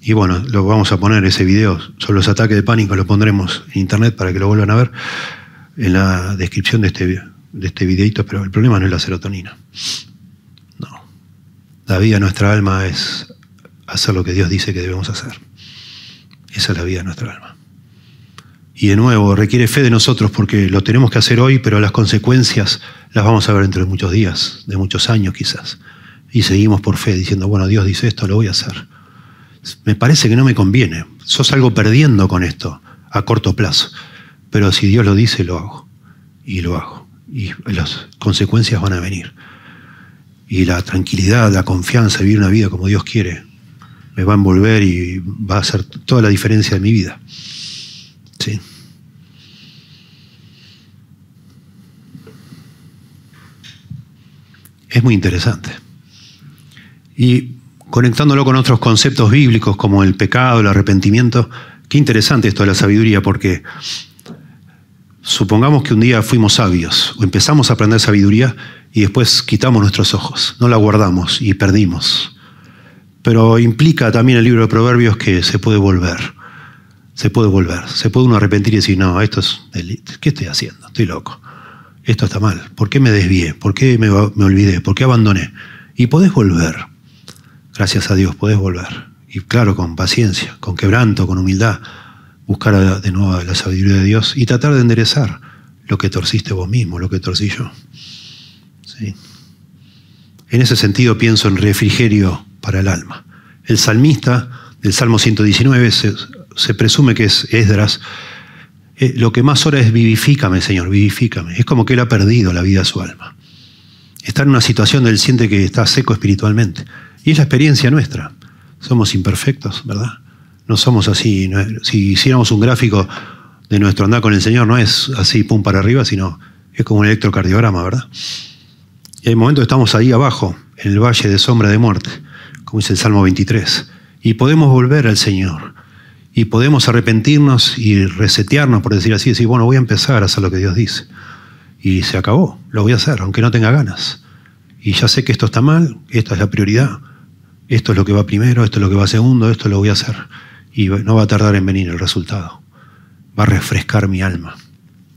Y bueno, lo vamos a poner ese video sobre los ataques de pánico, lo pondremos en internet para que lo vuelvan a ver en la descripción de este, de este videito, pero el problema no es la serotonina. No. La vida de nuestra alma es hacer lo que Dios dice que debemos hacer. Esa es la vida de nuestra alma. Y de nuevo, requiere fe de nosotros porque lo tenemos que hacer hoy, pero las consecuencias las vamos a ver dentro de muchos días, de muchos años quizás. Y seguimos por fe diciendo, bueno, Dios dice esto, lo voy a hacer. Me parece que no me conviene. Sos algo perdiendo con esto a corto plazo. Pero si Dios lo dice, lo hago. Y lo hago. Y las consecuencias van a venir. Y la tranquilidad, la confianza, vivir una vida como Dios quiere, me va a envolver y va a hacer toda la diferencia de mi vida. Sí. Es muy interesante. Y conectándolo con otros conceptos bíblicos como el pecado, el arrepentimiento, qué interesante esto de la sabiduría, porque Supongamos que un día fuimos sabios o empezamos a aprender sabiduría y después quitamos nuestros ojos, no la guardamos y perdimos. Pero implica también el libro de Proverbios que se puede volver. Se puede volver. Se puede uno arrepentir y decir, no, esto es ¿Qué estoy haciendo? Estoy loco. Esto está mal. ¿Por qué me desvié? ¿Por qué me, me olvidé? ¿Por qué abandoné? Y podés volver. Gracias a Dios, podés volver. Y claro, con paciencia, con quebranto, con humildad, buscar de nuevo la sabiduría de Dios y tratar de enderezar lo que torciste vos mismo, lo que torcí yo. En ese sentido pienso en refrigerio para el alma. El salmista del Salmo 119 se, presume que es Esdras. Eh, lo que más ora es vivifícame, Señor, vivifícame. Es como que él ha perdido la vida a su alma. Está en una situación donde él siente que está seco espiritualmente. Y es la experiencia nuestra. Somos imperfectos, ¿verdad? No somos así. si hiciéramos un gráfico de nuestro andar con el Señor, no es así, pum para arriba, sino es como un electrocardiograma, ¿verdad? Y hay momentos que estamos ahí abajo, en el valle de sombra de muerte, como dice el Salmo 23. Y podemos volver al Señor. Y podemos arrepentirnos y resetearnos, por decir así, decir, bueno, voy a empezar a hacer lo que Dios dice. Y se acabó, lo voy a hacer, aunque no tenga ganas. Y ya sé que esto está mal, esta es la prioridad, esto es lo que va primero, esto es lo que va segundo, esto lo voy a hacer. Y no va a tardar en venir el resultado. Va a refrescar mi alma,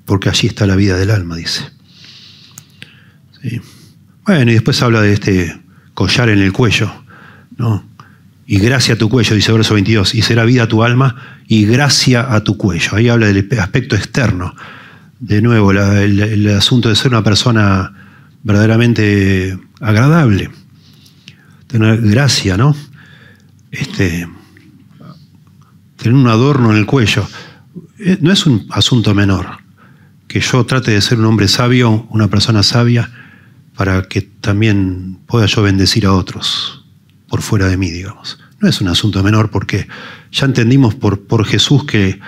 porque allí está la vida del alma, dice. Sí. Bueno, y después habla de este collar en el cuello, ¿no? Y gracia a tu cuello, dice verso 22, y será vida a tu alma y gracia a tu cuello. Ahí habla del aspecto externo. De nuevo, el, asunto de ser una persona verdaderamente agradable. Tener gracia, ¿no? Este, tener un adorno en el cuello. Eh, no es un asunto menor que yo trate de ser un hombre sabio, una persona sabia, para que también pueda yo bendecir a otros por fuera de mí, digamos. No es un asunto menor porque ya entendimos por, por Jesús que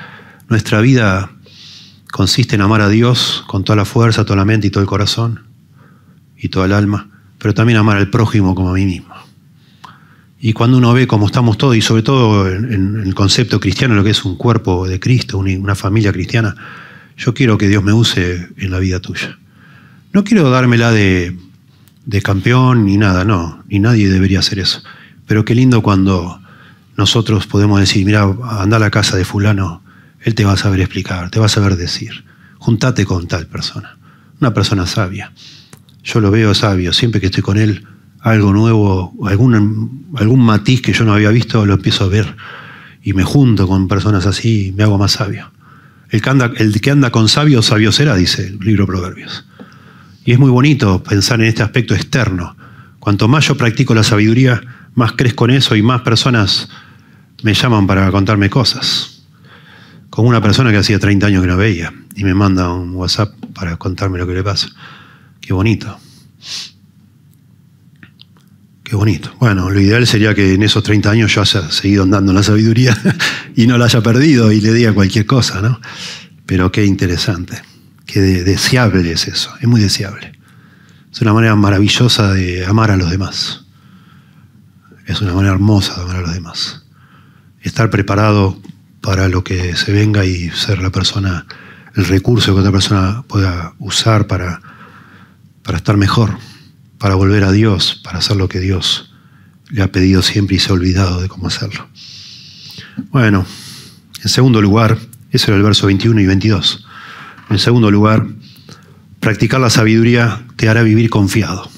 nuestra vida consiste en amar a Dios con toda la fuerza, toda la mente y todo el corazón y toda el alma, pero también amar al prójimo como a mí mismo. Y cuando uno ve cómo estamos todos, y sobre todo en, el concepto cristiano, lo que es un cuerpo de Cristo, una familia cristiana, yo quiero que Dios me use en la vida tuya. No quiero dármela de, campeón ni nada, no, ni nadie debería hacer eso. Pero qué lindo cuando nosotros podemos decir, mira, anda a la casa de fulano, él te va a saber explicar, te va a saber decir. Juntate con tal persona, una persona sabia. Yo lo veo sabio, siempre que estoy con él, algo nuevo, algún, algún matiz que yo no había visto, lo empiezo a ver. Y me junto con personas así y me hago más sabio. El que anda, con sabios, sabio será, dice el libro Proverbios. Y es muy bonito pensar en este aspecto externo. Cuanto más yo practico la sabiduría, más crezco en eso y más personas me llaman para contarme cosas. Como una persona que hacía 30 años que no veía y me manda un WhatsApp para contarme lo que le pasa. Qué bonito. Qué bonito. Bueno, lo ideal sería que en esos 30 años yo haya seguido andando en la sabiduría y no la haya perdido y le diga cualquier cosa, ¿no? Pero qué interesante. Qué deseable es eso, es muy deseable. Es una manera maravillosa de amar a los demás. Es una manera hermosa de amar a los demás. Estar preparado para lo que se venga y ser la persona, el recurso que otra persona pueda usar para, para estar mejor, para volver a Dios, para hacer lo que Dios le ha pedido siempre y se ha olvidado de cómo hacerlo. Bueno, en segundo lugar, eso era el verso 21 y 22. En segundo lugar, practicar la sabiduría te hará vivir confiado.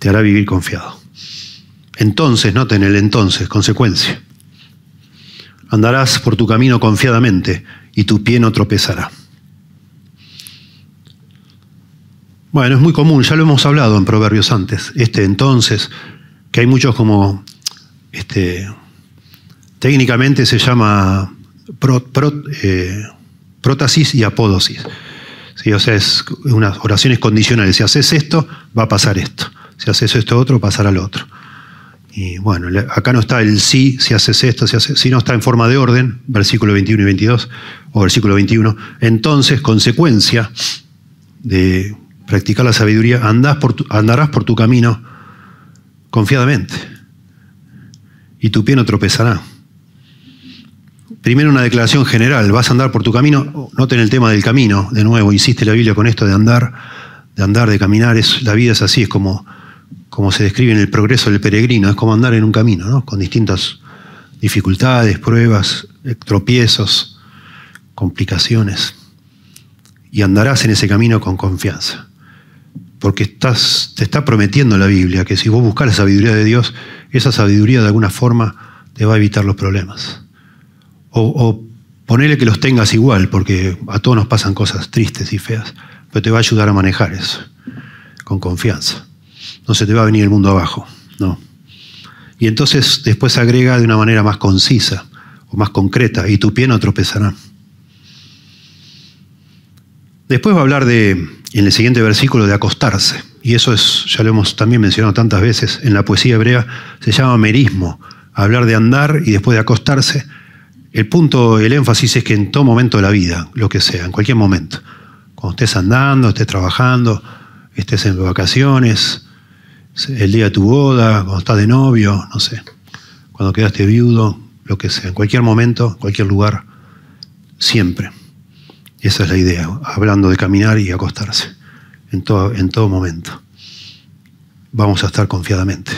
Te hará vivir confiado. Entonces, noten el entonces, consecuencia. Andarás por tu camino confiadamente y tu pie no tropezará. Bueno, es muy común, ya lo hemos hablado en Proverbios antes, este entonces, que hay muchos como, este, técnicamente se llama eh, prótasis y apódosis. ¿Sí? O sea, es unas oraciones condicionales. Si haces esto, va a pasar esto. Si haces esto otro, pasará lo otro. Y bueno, acá no está el sí, si haces esto, si haces, está en forma de orden, versículo 21 y 22, o versículo 21. Entonces, consecuencia de practicar la sabiduría, andarás por tu camino confiadamente, y tu pie no tropezará. Primero una declaración general, vas a andar por tu camino, noten el tema del camino, de nuevo, insiste la Biblia con esto de andar, de andar, de caminar, es, la vida es así, es como, como se describe en el progreso del peregrino, es como andar en un camino, ¿no? con distintas dificultades, pruebas, tropiezos, complicaciones. Y andarás en ese camino con confianza. Porque te está prometiendo la Biblia que si vos buscas la sabiduría de Dios, esa sabiduría de alguna forma te va a evitar los problemas. O, o ponele que los tengas igual, porque a todos nos pasan cosas tristes y feas, pero te va a ayudar a manejar eso, con confianza. No se te va a venir el mundo abajo, no. Y entonces después agrega de una manera más concisa o más concreta, y tu pie no tropezará. Después va a hablar de, en el siguiente versículo, de acostarse. Y eso es, ya lo hemos también mencionado tantas veces, en la poesía hebrea se llama merismo, hablar de andar y después de acostarse. El punto, el énfasis es que en todo momento de la vida, lo que sea, en cualquier momento, cuando estés andando, estés trabajando, estés en vacaciones, el día de tu boda, cuando estás de novio, no sé, cuando quedaste viudo, lo que sea, en cualquier momento, cualquier lugar, siempre. Esa es la idea, hablando de caminar y acostarse, en todo, en todo momento. Vamos a estar confiadamente.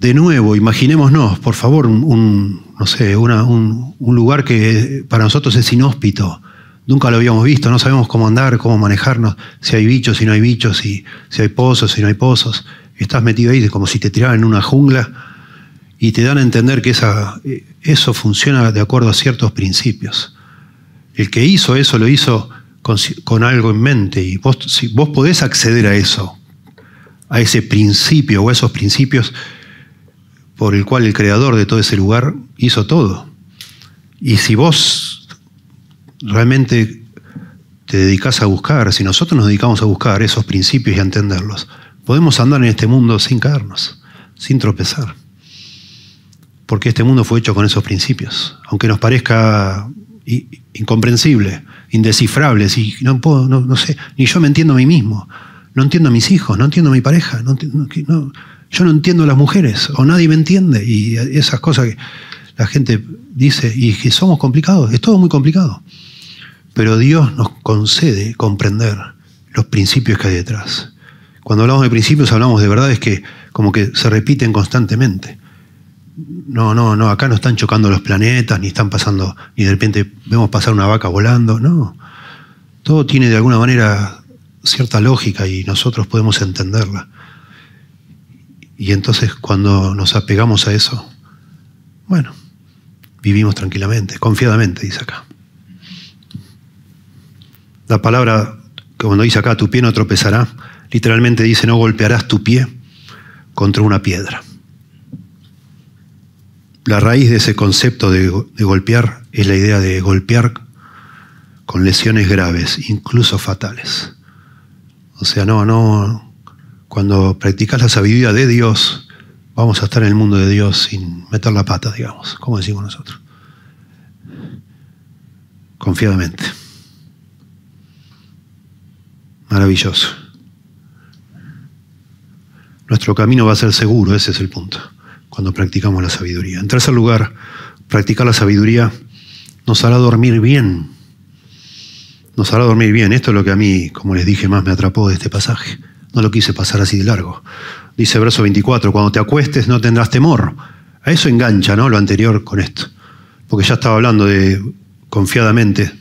De nuevo, imaginémonos, por favor, un, no sé, un, lugar que para nosotros es inhóspito, Nunca lo habíamos visto, no sabemos cómo andar, cómo manejarnos, si hay bichos, si no hay bichos, si, si hay pozos, si no hay pozos. Estás metido ahí como si te tiraran en una jungla y te dan a entender que esa, eso funciona de acuerdo a ciertos principios. El que hizo eso lo hizo con, algo en mente y vos, si vos podés acceder a eso, a ese principio o a esos principios por el cual el creador de todo ese lugar hizo todo. Y si vos realmente te dedicas a buscar, si nosotros nos dedicamos a buscar esos principios y a entenderlos, podemos andar en este mundo sin caernos, sin tropezar. Porque este mundo fue hecho con esos principios, aunque nos parezca incomprensible, indescifrable, si no puedo, no, sé, ni yo me entiendo a mí mismo, no entiendo a mis hijos, no entiendo a mi pareja, yo no entiendo a las mujeres, o nadie me entiende, y esas cosas que la gente dice, y que somos complicados, es todo muy complicado. Pero Dios nos concede comprender los principios que hay detrás. Cuando hablamos de principios hablamos de verdades que como que se repiten constantemente. No, no, no, acá no están chocando los planetas, ni están pasando, ni de repente vemos pasar una vaca volando, no. Todo tiene de alguna manera cierta lógica y nosotros podemos entenderla. Y entonces cuando nos apegamos a eso, bueno, vivimos tranquilamente, confiadamente, dice acá. La palabra, cuando dice acá, tu pie no tropezará, literalmente dice, no golpearás tu pie contra una piedra. La raíz de ese concepto de, golpear es la idea de golpear con lesiones graves, incluso fatales. O sea, no, no, cuando practicas la sabiduría de Dios, vamos a estar en el mundo de Dios sin meter la pata, digamos, como decimos nosotros. Confiadamente. Maravilloso. Nuestro camino va a ser seguro, ese es el punto, cuando practicamos la sabiduría. En tercer lugar, practicar la sabiduría nos hará dormir bien. Nos hará dormir bien. Esto es lo que a mí, como les dije, más me atrapó de este pasaje. No lo quise pasar así de largo. Dice verso 24, cuando te acuestes no tendrás temor. A eso engancha, ¿no? Lo anterior con esto. Porque ya estaba hablando de confiadamente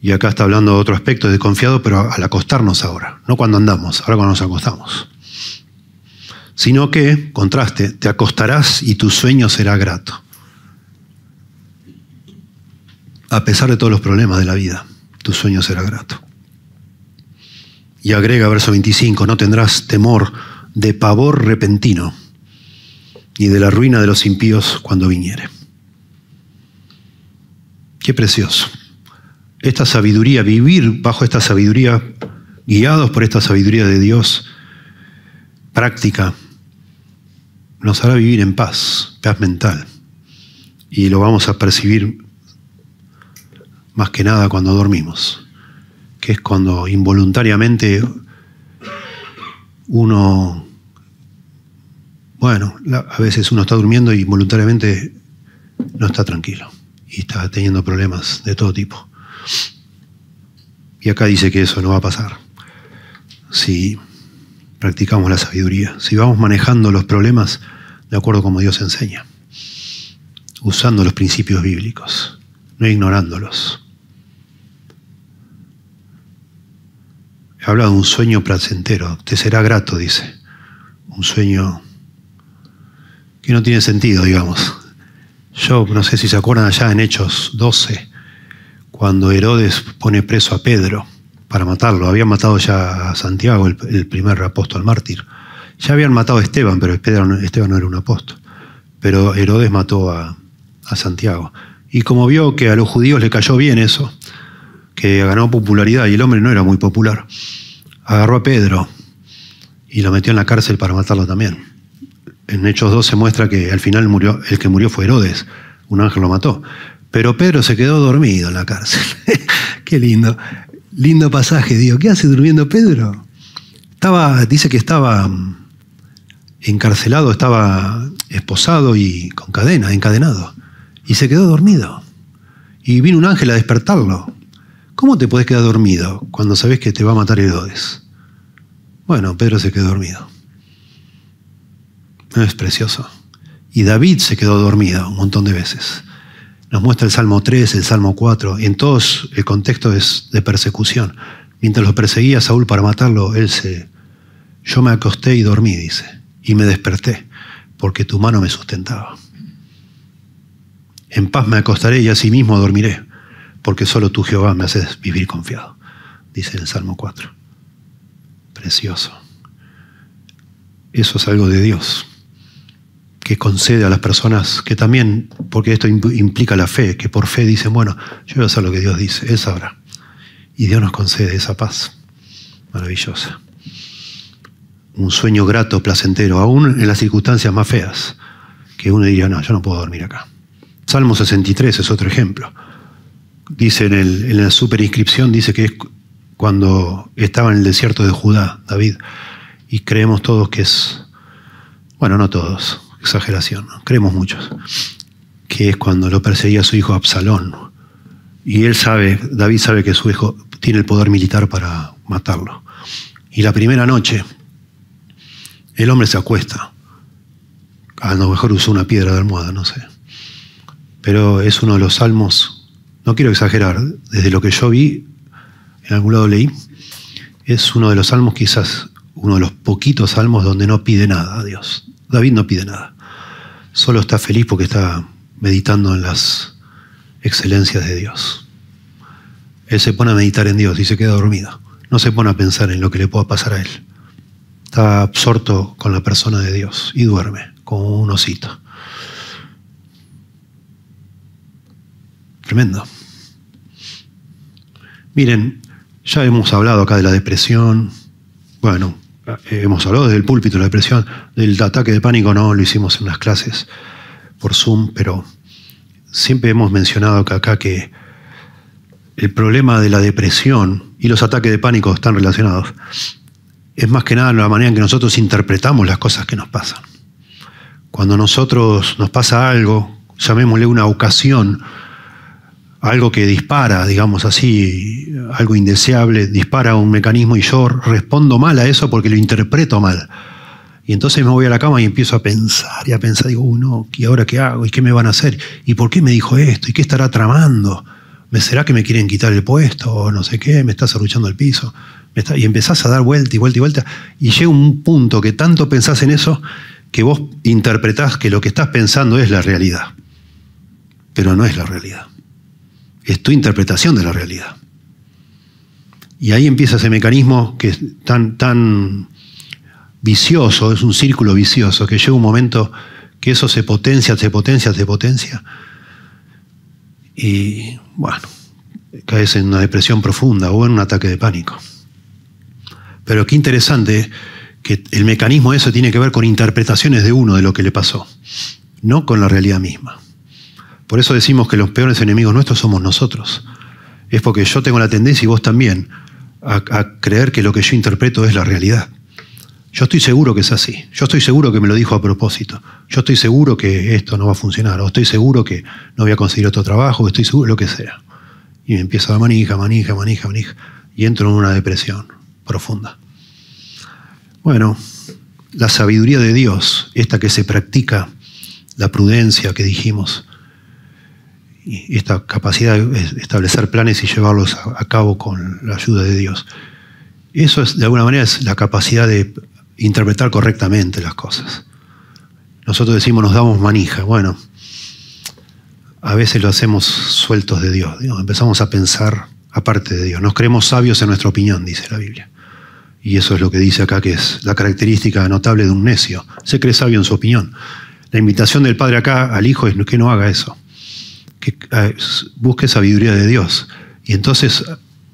y acá está hablando de otro aspecto de confiado, pero al acostarnos ahora, no cuando andamos, ahora cuando nos acostamos. Sino que, contraste, te acostarás y tu sueño será grato. A pesar de todos los problemas de la vida, tu sueño será grato. Y agrega verso 25, no tendrás temor de pavor repentino, ni de la ruina de los impíos cuando viniere. Qué precioso esta sabiduría, vivir bajo esta sabiduría, guiados por esta sabiduría de Dios, práctica, nos hará vivir en paz, paz mental. Y lo vamos a percibir más que nada cuando dormimos, que es cuando involuntariamente uno, bueno, a veces uno está durmiendo y involuntariamente no está tranquilo y está teniendo problemas de todo tipo. Y acá dice que eso no va a pasar. Si practicamos la sabiduría, si vamos manejando los problemas de acuerdo como Dios enseña, usando los principios bíblicos, no ignorándolos. He hablado de un sueño placentero, te será grato, dice. Un sueño que no tiene sentido, digamos. Yo no sé si se acuerdan allá en Hechos 12, cuando Herodes pone preso a Pedro para matarlo. Habían matado ya a Santiago, el, primer apóstol mártir. Ya habían matado a Esteban, pero Esteban no era un apóstol. Pero Herodes mató a, a Santiago. Y como vio que a los judíos le cayó bien eso, que ganó popularidad y el hombre no era muy popular, agarró a Pedro y lo metió en la cárcel para matarlo también en Hechos 2 se muestra que al final murió, el que murió fue Herodes, un ángel lo mató. Pero Pedro se quedó dormido en la cárcel. Qué lindo. Lindo pasaje, digo, ¿qué hace durmiendo Pedro? Estaba, dice que estaba mm, encarcelado, estaba esposado y con cadena, encadenado. Y se quedó dormido. Y vino un ángel a despertarlo. ¿Cómo te puedes quedar dormido cuando sabes que te va a matar Herodes? Bueno, Pedro se quedó dormido. ¿No es precioso? Y David se quedó dormido un montón de veces. Nos muestra el Salmo 3, el Salmo 4, y en todos el contexto es de persecución. Mientras lo perseguía Saúl para matarlo, él se... Yo me acosté y dormí, dice, y me desperté, porque tu mano me sustentaba. En paz me acostaré y asimismo dormiré, porque solo tú, Jehová, me haces vivir confiado, dice el Salmo 4. Precioso. Eso es algo de Dios que concede a las personas que también, porque esto implica la fe, que por fe dicen, bueno, yo voy a hacer lo que Dios dice, Él sabrá. Y Dios nos concede esa paz maravillosa. Un sueño grato, placentero, aún en las circunstancias más feas, que uno diría, no, yo no puedo dormir acá. Salmo 63 es otro ejemplo. Dice en, en la superinscripción, dice que es cuando estaba en el desierto de Judá, David, y creemos todos que es, bueno, no todos, exageración, creemos muchos, que es cuando lo perseguía su hijo Absalón. Y él sabe, David sabe que su hijo tiene el poder militar para matarlo. Y la primera noche, el hombre se acuesta. A lo mejor usó una piedra de almohada, no sé. Pero es uno de los salmos, no quiero exagerar, desde lo que yo vi, en algún lado leí, es uno de los salmos quizás, uno de los poquitos salmos donde no pide nada a Dios. David no pide nada solo está feliz porque está meditando en las excelencias de Dios. Él se pone a meditar en Dios y se queda dormido. No se pone a pensar en lo que le pueda pasar a él. Está absorto con la persona de Dios y duerme como un osito. Tremendo. Miren, ya hemos hablado acá de la depresión. Bueno, hemos hablado del púlpito, la depresión, del ataque de pánico, no, lo hicimos en las clases por Zoom, pero siempre hemos mencionado acá que el problema de la depresión y los ataques de pánico están relacionados. Es más que nada la manera en que nosotros interpretamos las cosas que nos pasan. Cuando nosotros nos pasa algo, llamémosle una ocasión, algo que dispara, digamos así, algo indeseable, dispara un mecanismo y yo respondo mal a eso porque lo interpreto mal. Y entonces me voy a la cama y empiezo a pensar y a pensar, digo, uno, ¿y ahora qué hago? ¿Y qué me van a hacer? ¿Y por qué me dijo esto? ¿Y qué estará tramando? ¿Me será que me quieren quitar el puesto? O no sé qué, me está arruchando el piso. y empezás a dar vuelta y vuelta y vuelta. Y llega un punto que tanto pensás en eso que vos interpretás que lo que estás pensando es la realidad. Pero no es la realidad es tu interpretación de la realidad. Y ahí empieza ese mecanismo que es tan, tan vicioso, es un círculo vicioso, que llega un momento que eso se potencia, se potencia, se potencia. Y bueno, caes en una depresión profunda o en un ataque de pánico. Pero qué interesante que el mecanismo eso tiene que ver con interpretaciones de uno de lo que le pasó, no con la realidad misma. Por eso decimos que los peores enemigos nuestros somos nosotros. Es porque yo tengo la tendencia, y vos también, a, creer que lo que yo interpreto es la realidad. Yo estoy seguro que es así. Yo estoy seguro que me lo dijo a propósito. Yo estoy seguro que esto no va a funcionar. O estoy seguro que no voy a conseguir otro trabajo. Estoy seguro lo que sea. Y me empiezo a manija, manija, manija, manija. Y entro en una depresión profunda. Bueno, la sabiduría de Dios, esta que se practica, la prudencia que dijimos, y esta capacidad de establecer planes y llevarlos a cabo con la ayuda de Dios. Eso es, de alguna manera, es la capacidad de interpretar correctamente las cosas. Nosotros decimos nos damos manija. Bueno, a veces lo hacemos sueltos de Dios. Empezamos a pensar aparte de Dios. Nos creemos sabios en nuestra opinión, dice la Biblia. Y eso es lo que dice acá, que es la característica notable de un necio. Se cree sabio en su opinión. La invitación del Padre acá al Hijo es que no haga eso. Que eh, busque sabiduría de Dios. Y entonces,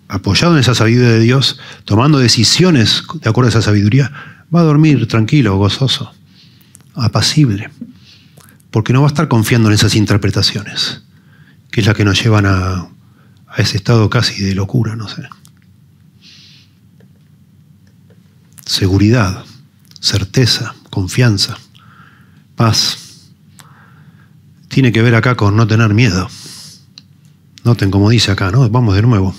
apoyado en esa sabiduría de Dios, tomando decisiones de acuerdo a esa sabiduría, va a dormir tranquilo, gozoso, apacible, porque no va a estar confiando en esas interpretaciones, que es la que nos llevan a, a ese estado casi de locura, no sé. Seguridad, certeza, confianza, paz. Tiene que ver acá con no tener miedo. Noten como dice acá, ¿no? Vamos de nuevo.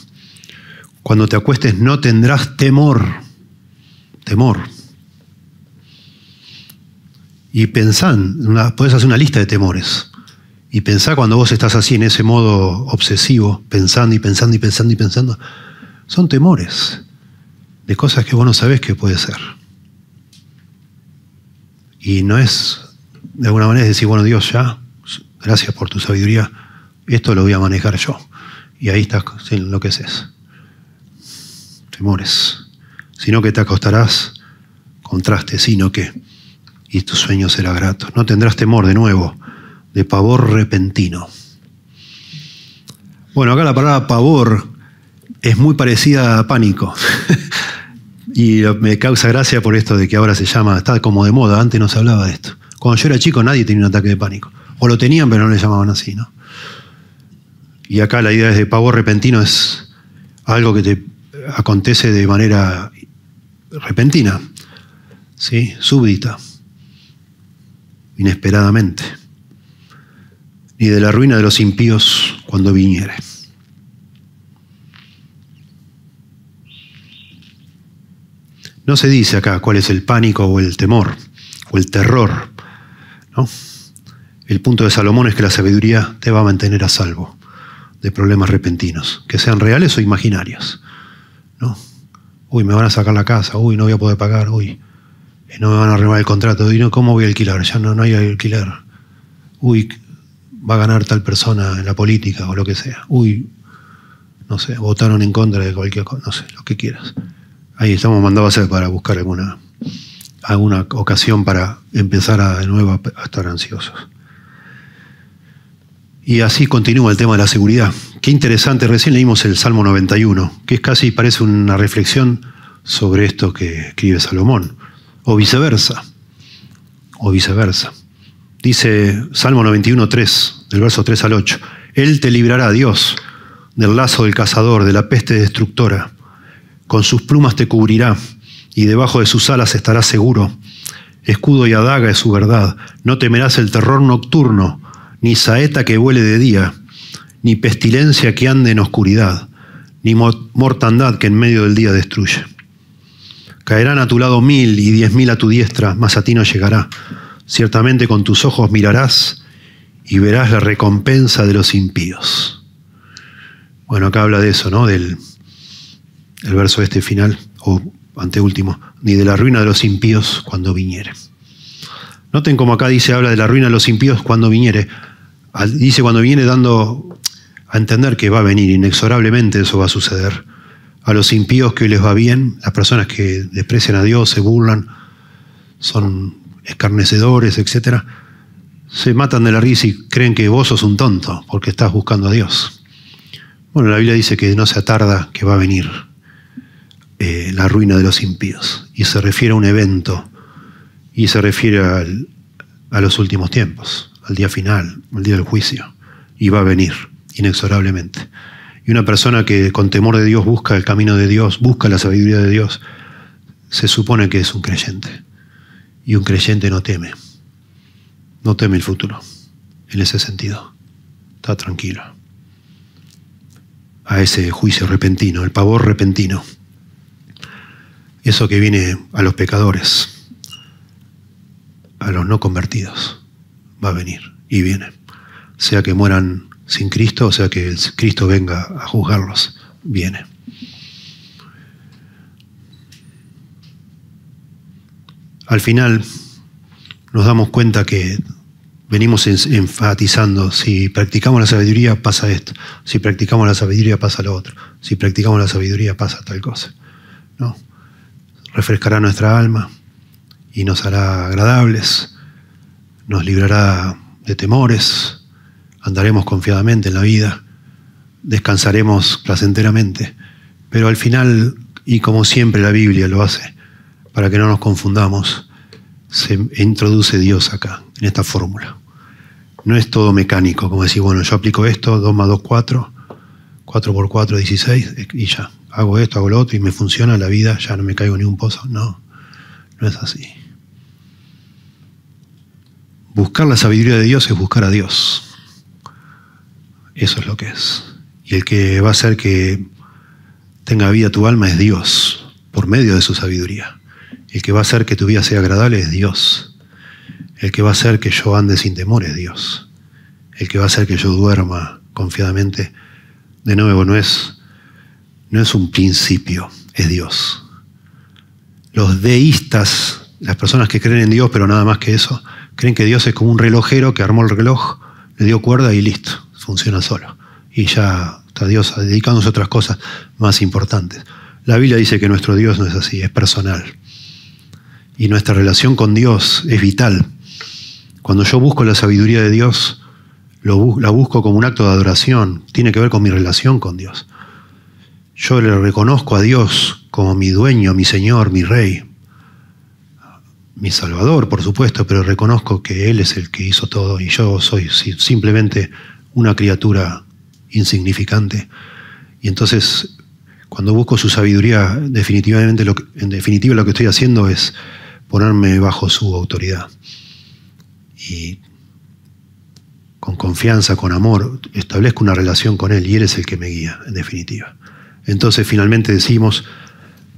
Cuando te acuestes no tendrás temor. Temor. Y pensán, puedes hacer una lista de temores. Y pensá cuando vos estás así en ese modo obsesivo, pensando y pensando y pensando y pensando. Son temores de cosas que vos no sabés que puede ser. Y no es, de alguna manera, decir, bueno, Dios, ya, gracias por tu sabiduría, esto lo voy a manejar yo. Y ahí estás, lo que es. Temores. Sino que te acostarás, contraste, sino que y tu sueño será grato. No tendrás temor de nuevo, de pavor repentino. Bueno, acá la palabra pavor es muy parecida a pánico. y me causa gracia por esto de que ahora se llama, está como de moda, antes no se hablaba de esto. Cuando yo era chico nadie tenía un ataque de pánico. O lo tenían, pero no le llamaban así, ¿no? Y acá la idea es de pavor repentino es algo que te acontece de manera repentina, ¿sí? súbdita inesperadamente, ni de la ruina de los impíos cuando viniere. No se dice acá cuál es el pánico o el temor o el terror. ¿no? El punto de Salomón es que la sabiduría te va a mantener a salvo de problemas repentinos, que sean reales o imaginarios. ¿no? Uy, me van a sacar la casa, uy, no voy a poder pagar, uy, no me van a renovar el contrato. Y no, ¿cómo voy a alquilar? Ya no, hay alquiler. Uy, va a ganar tal persona en la política o lo que sea. Uy, no sé, votaron en contra de cualquier cosa, no sé, lo que quieras. Ahí estamos mandados para buscar alguna, alguna ocasión para empezar de nuevo a estar ansiosos. Y así continúa el tema de la seguridad. Qué interesante, recién leímos el Salmo 91, que es casi parece una reflexión sobre esto que escribe Salomón o viceversa, o viceversa. Dice Salmo 91, 3, del verso 3 al 8, Él te librará, Dios, del lazo del cazador, de la peste destructora. Con sus plumas te cubrirá y debajo de sus alas estarás seguro. Escudo y adaga es su verdad. No temerás el terror nocturno, ni saeta que vuele de día, ni pestilencia que ande en oscuridad, ni mortandad que en medio del día destruye. Caerán a tu lado mil y diez mil a tu diestra, mas a ti no llegará. Ciertamente con tus ojos mirarás y verás la recompensa de los impíos. Bueno, acá habla de eso, ¿no? Del el verso este final, o anteúltimo, ni de la ruina de los impíos cuando viniere. Noten como acá dice, habla de la ruina de los impíos cuando viniere. Dice cuando viene dando a entender que va a venir, inexorablemente eso va a suceder a los impíos que les va bien, las personas que desprecian a Dios, se burlan, son escarnecedores, etc., se matan de la risa y creen que vos sos un tonto porque estás buscando a Dios. Bueno, la Biblia dice que no se atarda que va a venir eh, la ruina de los impíos y se refiere a un evento y se refiere a los últimos tiempos, al día final, al día del juicio, y va a venir inexorablemente. Y una persona que con temor de Dios busca el camino de Dios, busca la sabiduría de Dios, se supone que es un creyente. Y un creyente no teme. No teme el futuro. En ese sentido. Está tranquilo. A ese juicio repentino, el pavor repentino. Eso que viene a los pecadores, a los no convertidos, va a venir y viene. Sea que mueran sin Cristo, o sea que Cristo venga a juzgarlos, viene. Al final nos damos cuenta que venimos enfatizando, si practicamos la sabiduría pasa esto, si practicamos la sabiduría pasa lo otro, si practicamos la sabiduría pasa tal cosa. ¿no? Refrescará nuestra alma y nos hará agradables, nos librará de temores, andaremos confiadamente en la vida, descansaremos placenteramente, pero al final, y como siempre la Biblia lo hace, para que no nos confundamos, se introduce Dios acá, en esta fórmula. No es todo mecánico, como decir, bueno, yo aplico esto, 2 más 2, 4, 4 por 4, 16, y ya, hago esto, hago lo otro, y me funciona la vida, ya no me caigo ni un pozo. No, no es así. Buscar la sabiduría de Dios es buscar a Dios. Eso es lo que es. Y el que va a hacer que tenga vida tu alma es Dios, por medio de su sabiduría. El que va a hacer que tu vida sea agradable es Dios. El que va a hacer que yo ande sin temor es Dios. El que va a hacer que yo duerma confiadamente, de nuevo, no es, no es un principio, es Dios. Los deístas, las personas que creen en Dios, pero nada más que eso, creen que Dios es como un relojero que armó el reloj, le dio cuerda y listo, funciona solo. Y ya está Dios dedicándose a otras cosas más importantes. La Biblia dice que nuestro Dios no es así, es personal. Y nuestra relación con Dios es vital. Cuando yo busco la sabiduría de Dios, la busco como un acto de adoración. Tiene que ver con mi relación con Dios. Yo le reconozco a Dios como mi dueño, mi Señor, mi Rey, mi Salvador, por supuesto, pero reconozco que Él es el que hizo todo y yo soy simplemente una criatura insignificante. Y entonces, cuando busco su sabiduría, definitivamente lo en definitiva lo que estoy haciendo es ponerme bajo su autoridad. Y con confianza, con amor, establezco una relación con Él y Él es el que me guía, en definitiva. Entonces finalmente decimos,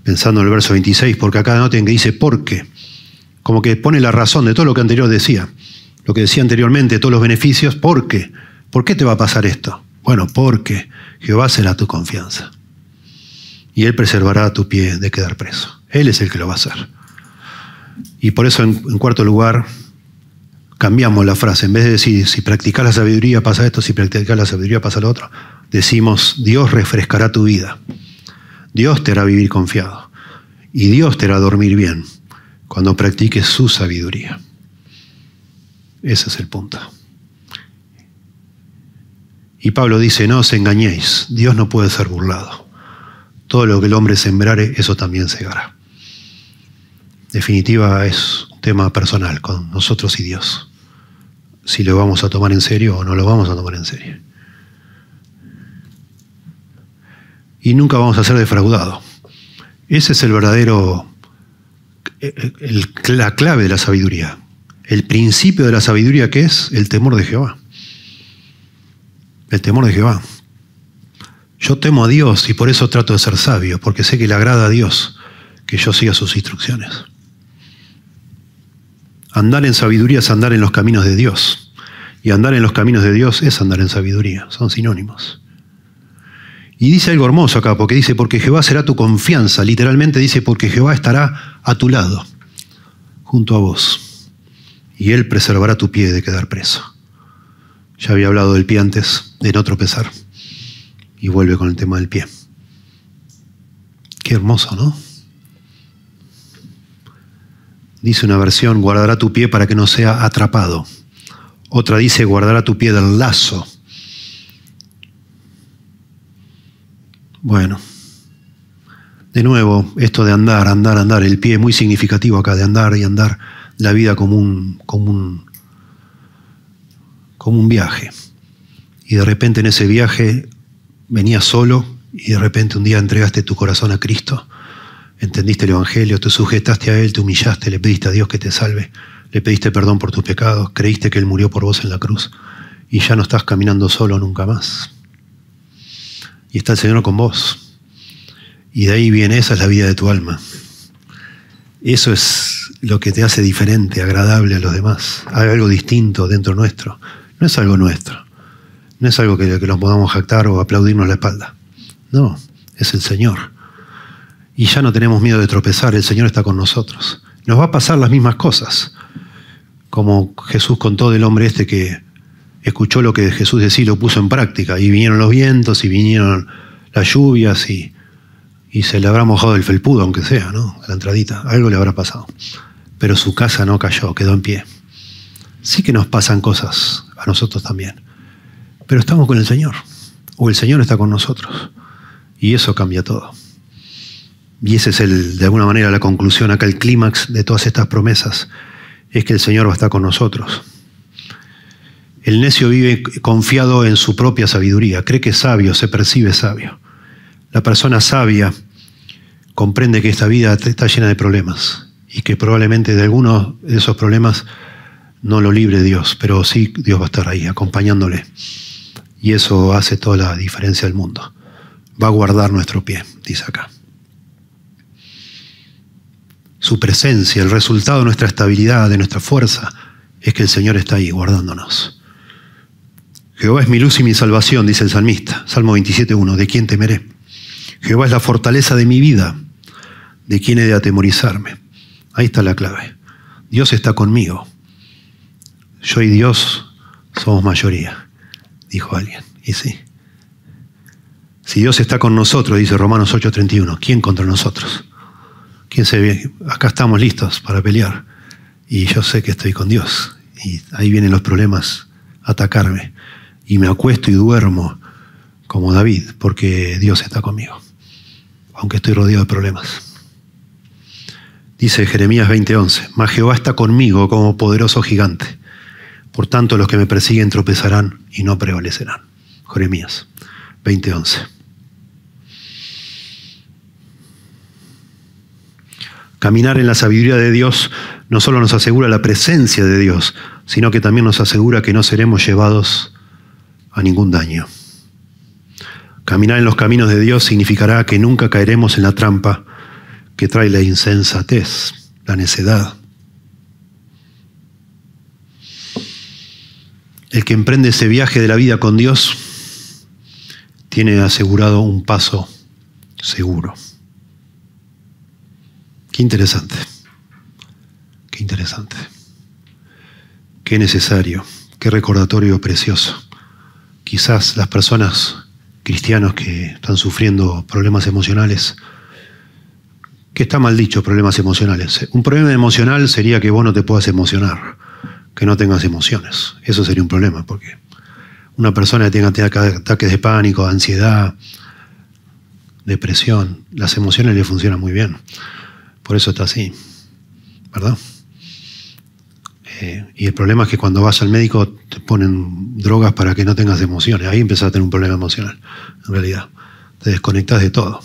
pensando en el verso 26, porque acá noten que dice porque, como que pone la razón de todo lo que anterior decía, lo que decía anteriormente, todos los beneficios, porque, ¿por qué te va a pasar esto? Bueno, porque Jehová será tu confianza. Y Él preservará tu pie de quedar preso. Él es el que lo va a hacer. Y por eso, en, cuarto lugar, cambiamos la frase. En vez de decir, si practicas la sabiduría pasa esto, si practicas la sabiduría pasa lo otro, decimos, Dios refrescará tu vida. Dios te hará vivir confiado. Y Dios te hará dormir bien cuando practiques su sabiduría. Ese es el punto. Y Pablo dice, no os engañéis, Dios no puede ser burlado. Todo lo que el hombre sembrare, eso también segará definitiva es un tema personal con nosotros y Dios. Si lo vamos a tomar en serio o no lo vamos a tomar en serio. Y nunca vamos a ser defraudados. Ese es el verdadero, la clave de la sabiduría. El principio de la sabiduría que es el temor de Jehová. El temor de Jehová. Yo temo a Dios y por eso trato de ser sabio, porque sé que le agrada a Dios que yo siga sus instrucciones. Andar en sabiduría es andar en los caminos de Dios. Y andar en los caminos de Dios es andar en sabiduría. Son sinónimos. Y dice algo hermoso acá, porque dice, porque Jehová será tu confianza. Literalmente dice, porque Jehová estará a tu lado, junto a vos. Y Él preservará tu pie de quedar preso. Ya había hablado del pie antes, de no tropezar. Y vuelve con el tema del pie. Qué hermoso, ¿no? Dice una versión, guardará tu pie para que no sea atrapado. Otra dice, guardará tu pie del lazo. Bueno, de nuevo, esto de andar, andar, andar, el pie muy significativo acá, de andar y andar la vida como un, como un, como un viaje. Y de repente en ese viaje venías solo y de repente un día entregaste tu corazón a Cristo entendiste el Evangelio, te sujetaste a Él, te humillaste, le pediste a Dios que te salve, le pediste perdón por tus pecados, creíste que Él murió por vos en la cruz y ya no estás caminando solo nunca más. Y está el Señor con vos. Y de ahí viene, esa es la vida de tu alma. Eso es lo que te hace diferente, agradable a los demás. Hay algo distinto dentro nuestro. No es algo nuestro. No es algo que, que nos podamos jactar o aplaudirnos la espalda. No, es el Señor. Y ya no tenemos miedo de tropezar, el Señor está con nosotros. Nos va a pasar las mismas cosas. Como Jesús contó del hombre este que escuchó lo que Jesús decía y lo puso en práctica. Y vinieron los vientos y vinieron las lluvias y se le habrá mojado el felpudo, aunque sea, ¿no? la entradita, algo le habrá pasado. Pero su casa no cayó, quedó en pie. Sí que nos pasan cosas a nosotros también, pero estamos con el Señor, o el Señor está con nosotros, y eso cambia todo. Y ese es el, de alguna manera la conclusión, acá el clímax de todas estas promesas, es que el Señor va a estar con nosotros. El necio vive confiado en su propia sabiduría, cree que es sabio, se percibe sabio. La persona sabia comprende que esta vida está llena de problemas y que probablemente de algunos de esos problemas no lo libre Dios, pero sí Dios va a estar ahí acompañándole. Y eso hace toda la diferencia del mundo. Va a guardar nuestro pie, dice acá. Su presencia, el resultado de nuestra estabilidad, de nuestra fuerza, es que el Señor está ahí guardándonos. Jehová es mi luz y mi salvación, dice el salmista, Salmo 27.1, ¿de quién temeré? Jehová es la fortaleza de mi vida. ¿De quién he de atemorizarme? Ahí está la clave. Dios está conmigo. Yo y Dios somos mayoría, dijo alguien. Y sí. Si Dios está con nosotros, dice Romanos 8:31, ¿quién contra nosotros? ¿Quién se ve? Acá estamos listos para pelear. Y yo sé que estoy con Dios. Y ahí vienen los problemas atacarme. Y me acuesto y duermo como David, porque Dios está conmigo aunque estoy rodeado de problemas. Dice Jeremías 20:11, mas Jehová está conmigo como poderoso gigante. Por tanto, los que me persiguen tropezarán y no prevalecerán. Jeremías 20:11. Caminar en la sabiduría de Dios no solo nos asegura la presencia de Dios, sino que también nos asegura que no seremos llevados a ningún daño. Caminar en los caminos de Dios significará que nunca caeremos en la trampa que trae la insensatez, la necedad. El que emprende ese viaje de la vida con Dios tiene asegurado un paso seguro. Qué interesante, qué interesante, qué necesario, qué recordatorio precioso. Quizás las personas cristianos que están sufriendo problemas emocionales. ¿Qué está mal dicho, problemas emocionales? Un problema emocional sería que vos no te puedas emocionar, que no tengas emociones. Eso sería un problema, porque una persona que tenga ataques de pánico, ansiedad, depresión, las emociones le funcionan muy bien. Por eso está así, ¿verdad? Eh, y el problema es que cuando vas al médico te ponen drogas para que no tengas emociones. Ahí empiezas a tener un problema emocional, en realidad. Te desconectas de todo.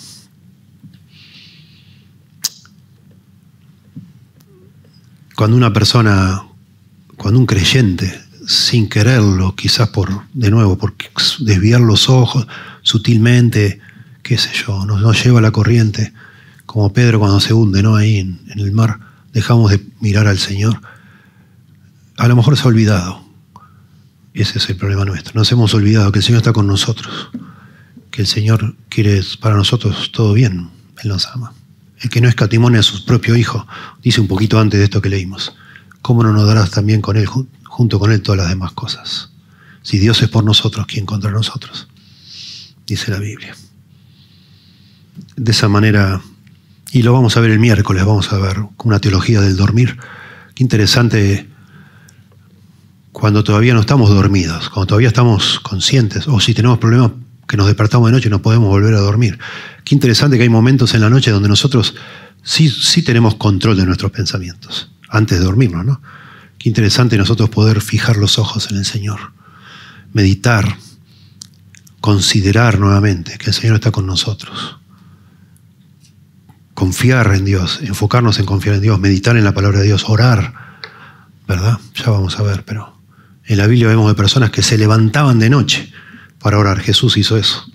Cuando una persona, cuando un creyente, sin quererlo, quizás por, de nuevo, por desviar los ojos sutilmente, qué sé yo, nos, lleva a la corriente, como Pedro cuando se hunde, ¿no? Ahí en el mar, dejamos de mirar al Señor a lo mejor se ha olvidado. Ese es el problema nuestro. Nos hemos olvidado que el Señor está con nosotros, que el Señor quiere para nosotros todo bien. Él nos ama. El que no escatimone a su propio Hijo, dice un poquito antes de esto que leímos, ¿cómo no nos darás también con Él, junto con Él, todas las demás cosas? Si Dios es por nosotros, ¿quién contra nosotros? Dice la Biblia. De esa manera, y lo vamos a ver el miércoles, vamos a ver una teología del dormir. Qué interesante cuando todavía no estamos dormidos, cuando todavía estamos conscientes, o si tenemos problemas que nos despertamos de noche y no podemos volver a dormir. Qué interesante que hay momentos en la noche donde nosotros sí, sí tenemos control de nuestros pensamientos, antes de dormirnos, ¿no? Qué interesante nosotros poder fijar los ojos en el Señor, meditar, considerar nuevamente que el Señor está con nosotros. confiar en Dios, enfocarnos en confiar en Dios, meditar en la palabra de Dios, orar, ¿verdad? Ya vamos a ver, pero en la Biblia vemos de personas que se levantaban de noche para orar. Jesús hizo eso.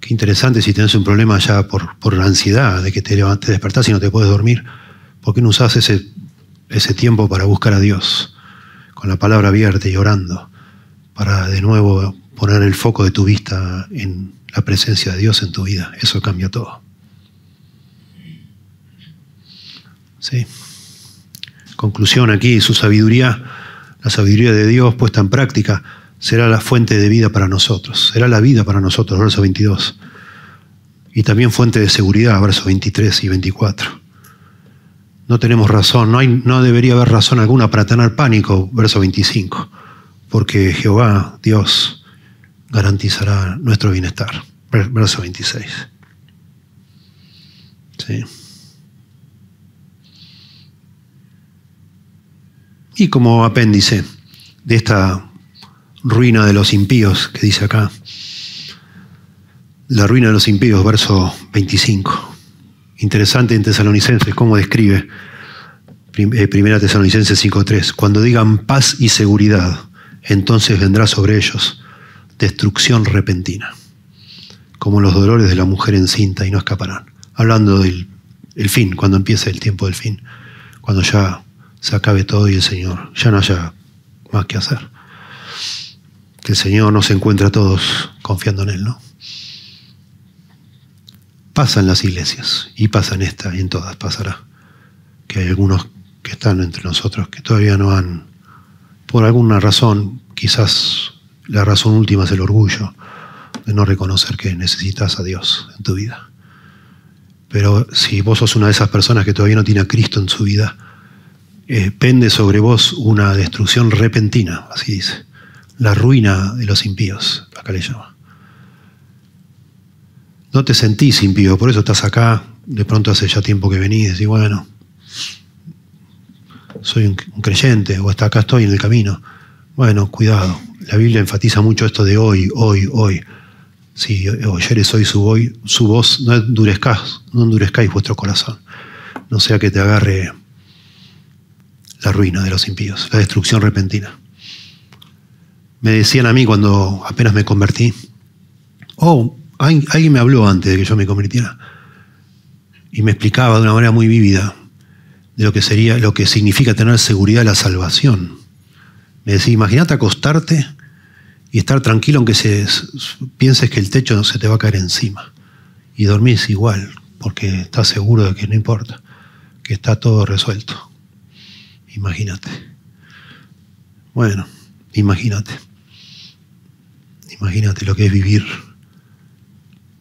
Qué interesante si tienes un problema ya por, por la ansiedad de que te, te despertás y no te puedes dormir. ¿Por qué no usás ese, ese tiempo para buscar a Dios? Con la palabra abierta y orando, para de nuevo poner el foco de tu vista en la presencia de Dios en tu vida. Eso cambia todo. ¿Sí? Conclusión aquí, su sabiduría, la sabiduría de Dios puesta en práctica, será la fuente de vida para nosotros, será la vida para nosotros, verso 22. Y también fuente de seguridad, versos 23 y 24. No tenemos razón, no, hay, no debería haber razón alguna para tener pánico, verso 25, porque Jehová, Dios, garantizará nuestro bienestar, verso 26. Sí. Y como apéndice de esta ruina de los impíos que dice acá, la ruina de los impíos, verso 25. Interesante en Tesalonicenses cómo describe eh, Primera Tesalonicenses 5.3. Cuando digan paz y seguridad, entonces vendrá sobre ellos destrucción repentina, como los dolores de la mujer encinta y no escaparán. Hablando del el fin, cuando empiece el tiempo del fin, cuando ya se acabe todo y el Señor ya no haya más que hacer. Que el Señor nos encuentre a todos confiando en Él, ¿no? Pasa en las iglesias y pasa en esta y en todas pasará. Que hay algunos que están entre nosotros que todavía no han, por alguna razón, quizás la razón última es el orgullo de no reconocer que necesitas a Dios en tu vida. Pero si vos sos una de esas personas que todavía no tiene a Cristo en su vida, eh, pende sobre vos una destrucción repentina, así dice. La ruina de los impíos, acá le llama. No te sentís impío, por eso estás acá, de pronto hace ya tiempo que venís, y bueno, soy un, creyente, o hasta acá estoy en el camino. Bueno, cuidado. La Biblia enfatiza mucho esto de hoy, hoy, hoy. Si oyeres hoy su, hoy, su voz, no endurezcáis, no endurezcáis vuestro corazón. No sea que te agarre la ruina de los impíos, la destrucción repentina. Me decían a mí cuando apenas me convertí, oh, alguien me habló antes de que yo me convirtiera y me explicaba de una manera muy vívida de lo que sería, lo que significa tener seguridad de la salvación. Me decía, imagínate acostarte y estar tranquilo aunque se, pienses que el techo no se te va a caer encima. Y dormís igual, porque estás seguro de que no importa, que está todo resuelto. Imagínate. Bueno, imagínate. Imagínate lo que es vivir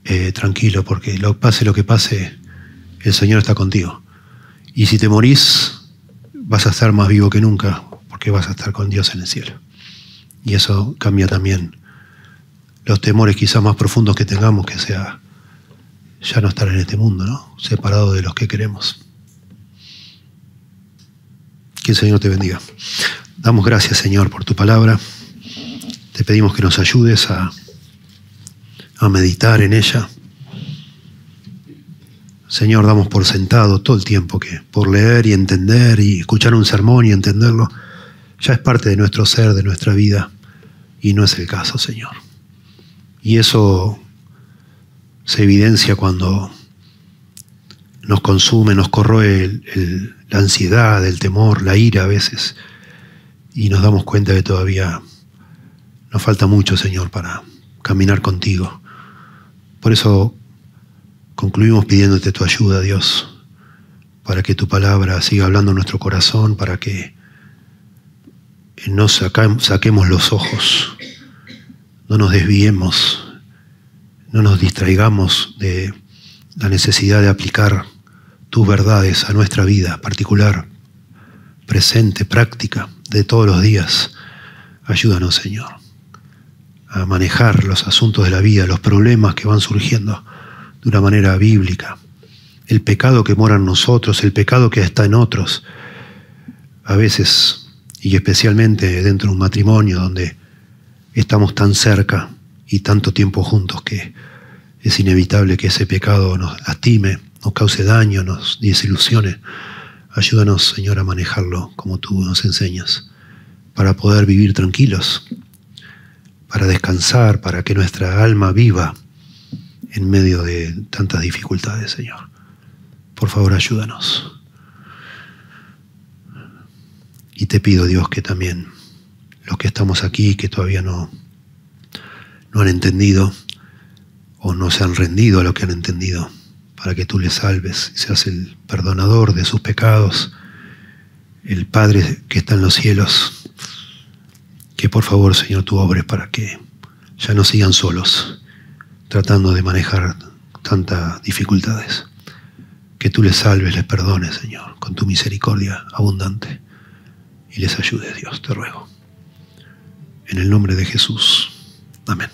eh, tranquilo, porque lo, pase lo que pase, el Señor está contigo. Y si te morís, vas a estar más vivo que nunca, porque vas a estar con Dios en el cielo. Y eso cambia también los temores quizás más profundos que tengamos, que sea ya no estar en este mundo, ¿no? Separado de los que queremos. Que el Señor te bendiga. Damos gracias, Señor, por tu palabra. Te pedimos que nos ayudes a, a meditar en ella. Señor, damos por sentado todo el tiempo que por leer y entender y escuchar un sermón y entenderlo, ya es parte de nuestro ser, de nuestra vida, y no es el caso, Señor. Y eso se evidencia cuando nos consume, nos corroe la ansiedad, el temor, la ira a veces, y nos damos cuenta que todavía nos falta mucho, Señor, para caminar contigo. Por eso concluimos pidiéndote tu ayuda, Dios, para que tu palabra siga hablando en nuestro corazón, para que no saquemos los ojos, no nos desviemos, no nos distraigamos de la necesidad de aplicar tus verdades a nuestra vida particular, presente, práctica, de todos los días. Ayúdanos, Señor, a manejar los asuntos de la vida, los problemas que van surgiendo de una manera bíblica. El pecado que mora en nosotros, el pecado que está en otros. A veces, y especialmente dentro de un matrimonio donde estamos tan cerca y tanto tiempo juntos que es inevitable que ese pecado nos lastime, nos cause daño, nos desilusione. Ayúdanos, Señor, a manejarlo como tú nos enseñas, para poder vivir tranquilos, para descansar, para que nuestra alma viva en medio de tantas dificultades, Señor. Por favor, ayúdanos. Y te pido, Dios, que también los que estamos aquí, que todavía no, no han entendido o no se han rendido a lo que han entendido, para que tú les salves y seas el perdonador de sus pecados, el Padre que está en los cielos, que por favor, Señor, tú obres para que ya no sigan solos, tratando de manejar tantas dificultades. Que tú les salves, les perdones, Señor, con tu misericordia abundante. Y les ayudes, Dios, te ruego. En el nombre de Jesús. Amén.